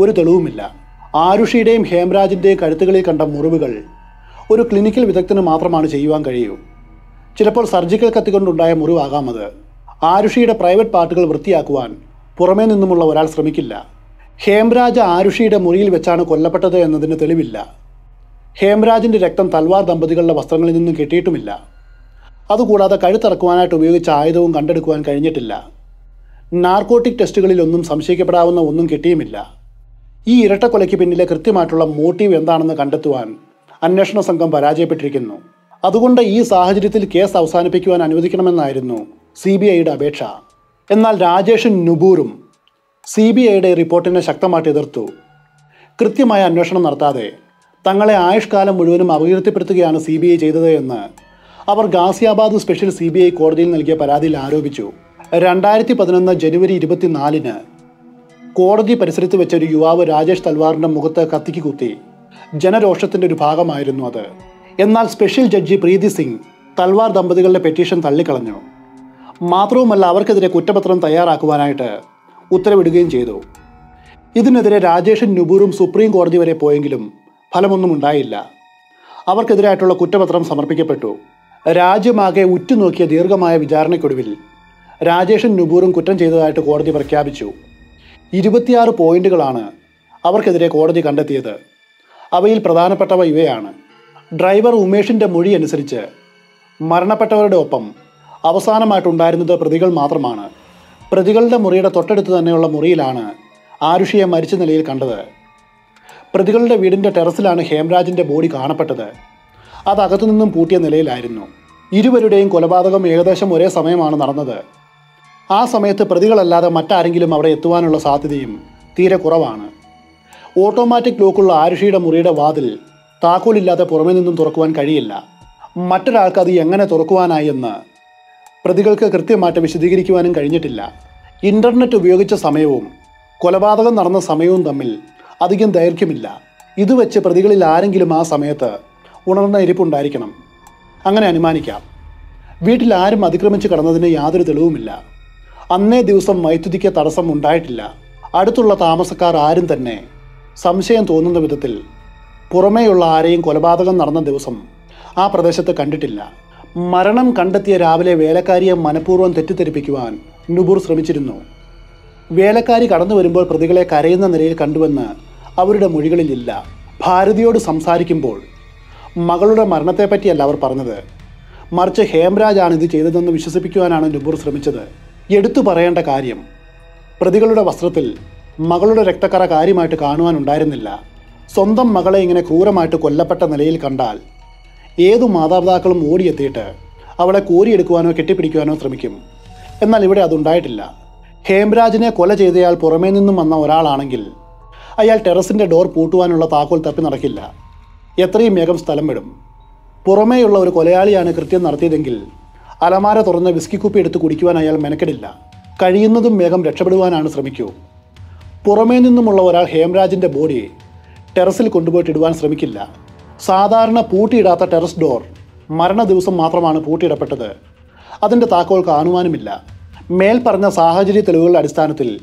ഒരു തെളിവുമില്ല. ആരുഷിയുടെയും ഹേംരാജിന്റെയും കഴുത്തുകളിൽ കണ്ട മുറിവുകൾ ഒരു ക്ലിനിക്കൽ വിദഗ്ധന് മാത്രമാണ് ചെയ്യുവാൻ കഴിയൂ. ചിലപ്പോൾ സർജിക്കൽ കത്തിക്കൊണ്ടുണ്ടായ മുറിവാകാം അത്. ആരുഷിയുടെ പ്രൈവറ്റ് പാർട്ടുകൾ വൃത്തിയാക്കുവാൻ പുറമേ നിന്നുമുള്ള ഒരാൾ ശ്രമിക്കില്ല. ഹേംരാജ് ആരുഷിയുടെ മുറിയിൽ വെച്ചാണ് കൊല്ലപ്പെട്ടത് എന്നതിന് തെളിവില്ല. ഹേംരാജിന്റെ രക്തം തൽവാർ ദമ്പതികളുടെ വസ്ത്രങ്ങളിൽ നിന്നും കിട്ടിയിട്ടുമില്ല. അതുകൂടാതെ കഴുത്തിറക്കുവാനായിട്ട് ഉപയോഗിച്ച ആയുധവും കണ്ടെടുക്കുവാൻ കഴിഞ്ഞിട്ടില്ല. നാർക്കോട്ടിക് ടെസ്റ്റുകളിലൊന്നും സംശയിക്കപ്പെടാവുന്ന ഒന്നും കിട്ടിയുമില്ല. ഈ ഇരട്ടക്കൊലയ്ക്ക് പിന്നിലെ കൃത്യമായിട്ടുള്ള മോട്ടീവ് എന്താണെന്ന് കണ്ടെത്തുവാൻ അന്വേഷണ സംഘം പരാജയപ്പെട്ടിരിക്കുന്നു. അതുകൊണ്ട് ഈ സാഹചര്യത്തിൽ കേസ് അവസാനിപ്പിക്കുവാൻ അനുവദിക്കണമെന്നായിരുന്നു സി ബി ഐയുടെ അപേക്ഷ. എന്നാൽ രാജേഷും നുബൂറും സി ബി ഐയുടെ റിപ്പോർട്ടിനെ ശക്തമായിട്ട് എതിർത്തു. കൃത്യമായ അന്വേഷണം നടത്താതെ തങ്ങളെ ആയുഷ്കാലം മുഴുവനും അപകീർത്തിപ്പെടുത്തുകയാണ് സി ബി ഐ ചെയ്തത് എന്ന് അവർ Ghaziabad special C B I കോടതിയിൽ നൽകിയ പരാതിയിൽ ആരോപിച്ചു. രണ്ടായിരത്തി പതിനൊന്ന് ജനുവരി ഇരുപത്തിനാലിന് കോടതി പരിസരത്ത് വെച്ച ഒരു യുവാവ് രാജേഷ് തൽവാറിന്റെ മുഖത്ത് കത്തിക്ക് കുത്തി. ജനരോഷത്തിന്റെ ഒരു ഭാഗമായിരുന്നു അത്. എന്നാൽ സ്പെഷ്യൽ ജഡ്ജി പ്രീതി സിംഗ് തൽവാർ ദമ്പതികളുടെ പെറ്റീഷൻ തള്ളിക്കളഞ്ഞു. മാത്രവുമല്ല അവർക്കെതിരെ കുറ്റപത്രം തയ്യാറാക്കുവാനായിട്ട് ഉത്തരവിടുകയും ചെയ്തു. ഇതിനെതിരെ രാജേഷും നുബൂറും സുപ്രീം കോടതി വരെ പോയെങ്കിലും ഫലമൊന്നും ഉണ്ടായില്ല. അവർക്കെതിരായിട്ടുള്ള കുറ്റപത്രം സമർപ്പിക്കപ്പെട്ടു. രാജ്യമാകെ ഉറ്റുനോക്കിയ ദീർഘമായ വിചാരണയ്ക്കൊടുവിൽ രാജേഷും നുബൂറും കുറ്റം ചെയ്തതായിട്ട് കോടതി പ്രഖ്യാപിച്ചു. ഇരുപത്തിയാറ് പോയിന്റുകളാണ് അവർക്കെതിരെ കോടതി കണ്ടെത്തിയത്. അവയിൽ പ്രധാനപ്പെട്ടവ ഇവയാണ്. ഡ്രൈവർ ഉമേഷിന്റെ മൊഴി അനുസരിച്ച് മരണപ്പെട്ടവരുടെ ഒപ്പം അവസാനമായിട്ടുണ്ടായിരുന്നത് പ്രതികൾ മാത്രമാണ്. പ്രതികളുടെ മുറിയുടെ തൊട്ടടുത്ത് തന്നെയുള്ള മുറിയിലാണ് ആരുഷിയെ മരിച്ച നിലയിൽ കണ്ടത്. പ്രതികളുടെ വീടിന്റെ ടെറസിലാണ് ഹേംരാജിന്റെ ബോഡി കാണപ്പെട്ടത്. അത് അകത്തുനിന്നും പൂട്ടിയ നിലയിലായിരുന്നു. ഇരുവരുടെയും കൊലപാതകം ഏകദേശം ഒരേ സമയമാണ് നടന്നത്. ആ സമയത്ത് പ്രതികളല്ലാതെ മറ്റാരെങ്കിലും അവിടെ എത്തുവാനുള്ള സാധ്യതയും തീരെ കുറവാണ്. ഓട്ടോമാറ്റിക് ലോക്കുള്ള ആരുഷിയുടെ മുറിയുടെ വാതിൽ താക്കോലില്ലാതെ പുറമേ നിന്നും തുറക്കുവാൻ കഴിയില്ല. മറ്റൊരാൾക്ക് അത് എങ്ങനെ തുറക്കുവാനായി എന്ന് പ്രതികൾക്ക് കൃത്യമായിട്ട് വിശദീകരിക്കുവാനും കഴിഞ്ഞിട്ടില്ല. ഇന്റർനെറ്റ് ഉപയോഗിച്ച സമയവും കൊലപാതകം നടന്ന സമയവും തമ്മിൽ അധികം ദൈർഘ്യമില്ല. ഇത് വെച്ച് പ്രതികളിൽ ആരെങ്കിലും ആ സമയത്ത് ഉണർന്ന ഇരിപ്പുണ്ടായിരിക്കണം. അങ്ങനെ അനുമാനിക്കാം. വീട്ടിൽ ആരും അതിക്രമിച്ച് കടന്നതിന് യാതൊരു തെളിവുമില്ല. അന്നേ ദിവസം വൈദ്യുതിക്ക് തടസ്സം ഉണ്ടായിട്ടില്ല. അടുത്തുള്ള താമസക്കാർ ആരും തന്നെ സംശയം തോന്നുന്ന വിധത്തിൽ പുറമേയുള്ള ആരെയും കൊലപാതകം നടന്ന ദിവസം ആ പ്രദേശത്ത് കണ്ടിട്ടില്ല. മരണം കണ്ടെത്തിയ രാവിലെ വേലക്കാരിയെ മനഃപൂർവം തെറ്റിദ്ധരിപ്പിക്കുവാൻ നുബൂർ ശ്രമിച്ചിരുന്നു. വേലക്കാരി കടന്നു വരുമ്പോൾ പ്രതികളെ കരയുന്ന നിലയിൽ കണ്ടുവെന്ന് അവരുടെ മൊഴികളിലില്ല. ഭാരതിയോട് സംസാരിക്കുമ്പോൾ മകളുടെ മരണത്തെപ്പറ്റിയല്ല അവർ പറഞ്ഞത്. മറിച്ച് ഹേംരാജാണ് ഇത് ചെയ്തതെന്ന് വിശ്വസിപ്പിക്കുവാനാണ് നുബൂർ ശ്രമിച്ചത്. എടുത്തു പറയേണ്ട കാര്യം പ്രതികളുടെ വസ്ത്രത്തിൽ മകളുടെ രക്തക്കറ കാര്യമായിട്ട് കാണുവാനുണ്ടായിരുന്നില്ല. സ്വന്തം മകളെ ഇങ്ങനെ ക്രൂരമായിട്ട് കൊല്ലപ്പെട്ട നിലയിൽ കണ്ടാൽ ഏതു മാതാപിതാക്കളും ഓടിയെത്തിയിട്ട് അവളെ കോരിയെടുക്കുവാനോ കെട്ടിപ്പിടിക്കുവാനോ ശ്രമിക്കും. എന്നാൽ ഇവിടെ അതുണ്ടായിട്ടില്ല. ഹേംരാജിനെ കൊല ചെയ്തയാൾ പുറമേ നിന്നും വന്ന ഒരാളാണെങ്കിൽ അയാൾ ടെറസിന്റെ ഡോർ പൂട്ടുവാനുള്ള താക്കോൽ തപ്പി നടക്കില്ല. എത്രയും വേഗം സ്ഥലം വിടും. പുറമേയുള്ള ഒരു കൊലയാളിയാണ് കൃത്യം നടത്തിയതെങ്കിൽ അലമാര തുറന്ന് വിസ്കി കുപ്പി എടുത്ത് കുടിക്കുവാൻ അയാൾ മെനക്കെടില്ല. കഴിയുന്നതും വേഗം രക്ഷപ്പെടുവാനാണ് ശ്രമിക്കൂ. പുറമേ നിന്നുമുള്ള ഒരാൾ ഹേംരാജിന്റെ ബോഡി ടെറസിൽ കൊണ്ടുപോയിട്ടിടുവാൻ ശ്രമിക്കില്ല. സാധാരണ പൂട്ടിയിടാത്ത ടെറസ് ഡോർ മരണ ദിവസം മാത്രമാണ് പൂട്ടിയിടപ്പെട്ടത്. അതിന്റെ താക്കോൽ കാണുവാനുമില്ല. മേൽപ്പറഞ്ഞ സാഹചര്യ തെളിവുകളുടെ അടിസ്ഥാനത്തിൽ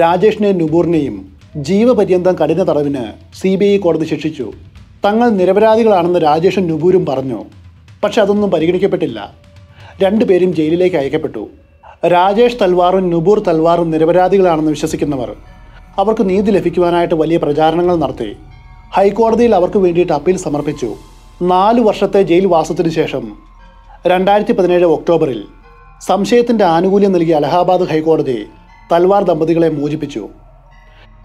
രാജേഷിനെയും നുബൂറിനെയും ജീവപര്യന്തം കഠിന തടവിന് സി കോടതി ശിക്ഷിച്ചു. തങ്ങൾ നിരപരാധികളാണെന്ന് രാജേഷും നുപൂരും പറഞ്ഞു. പക്ഷെ അതൊന്നും പരിഗണിക്കപ്പെട്ടില്ല. രണ്ടുപേരും ജയിലിലേക്ക് അയക്കപ്പെട്ടു. രാജേഷ് തൽവാറും നുബൂർ തൽവാറും നിരപരാധികളാണെന്ന് വിശ്വസിക്കുന്നവർ അവർക്ക് നീതി ലഭിക്കുവാനായിട്ട് വലിയ പ്രചാരണങ്ങൾ നടത്തി. ഹൈക്കോടതിയിൽ അവർക്ക് വേണ്ടിയിട്ട് അപ്പീൽ സമർപ്പിച്ചു. നാല് വർഷത്തെ ജയിൽവാസത്തിന് ശേഷം രണ്ടായിരത്തി പതിനേഴ് ഒക്ടോബറിൽ സംശയത്തിന്റെ ആനുകൂല്യം നൽകിയ അലഹാബാദ് ഹൈക്കോടതി തൽവാർ ദമ്പതികളെ മോചിപ്പിച്ചു.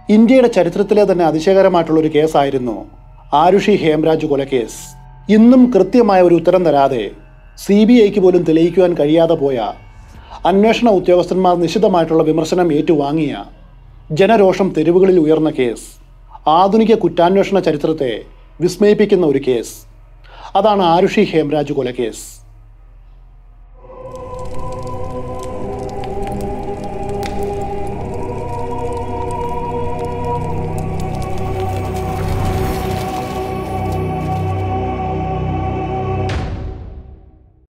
ഇന്ത്യയുടെ ചരിത്രത്തിലെ തന്നെ അതിശയകരമായിട്ടുള്ളൊരു കേസായിരുന്നു ആരുഷി ഹേംരാജ് കൊലക്കേസ്. ഇന്നും കൃത്യമായ ഒരു ഉത്തരം തരാതെ സി ബി ഐക്ക് പോലും തെളിയിക്കുവാൻ കഴിയാതെ പോയ അന്വേഷണ ഉദ്യോഗസ്ഥന്മാർ നിശിതമായിട്ടുള്ള വിമർശനം ഏറ്റുവാങ്ങിയ ജനരോഷം തെരുവുകളിൽ ഉയർന്ന കേസ് ആധുനിക കുറ്റാന്വേഷണ ചരിത്രത്തെ വിസ്മയിപ്പിക്കുന്ന ഒരു കേസ്. അതാണ് ആരുഷി ഹേംരാജ് കൊലക്കേസ്.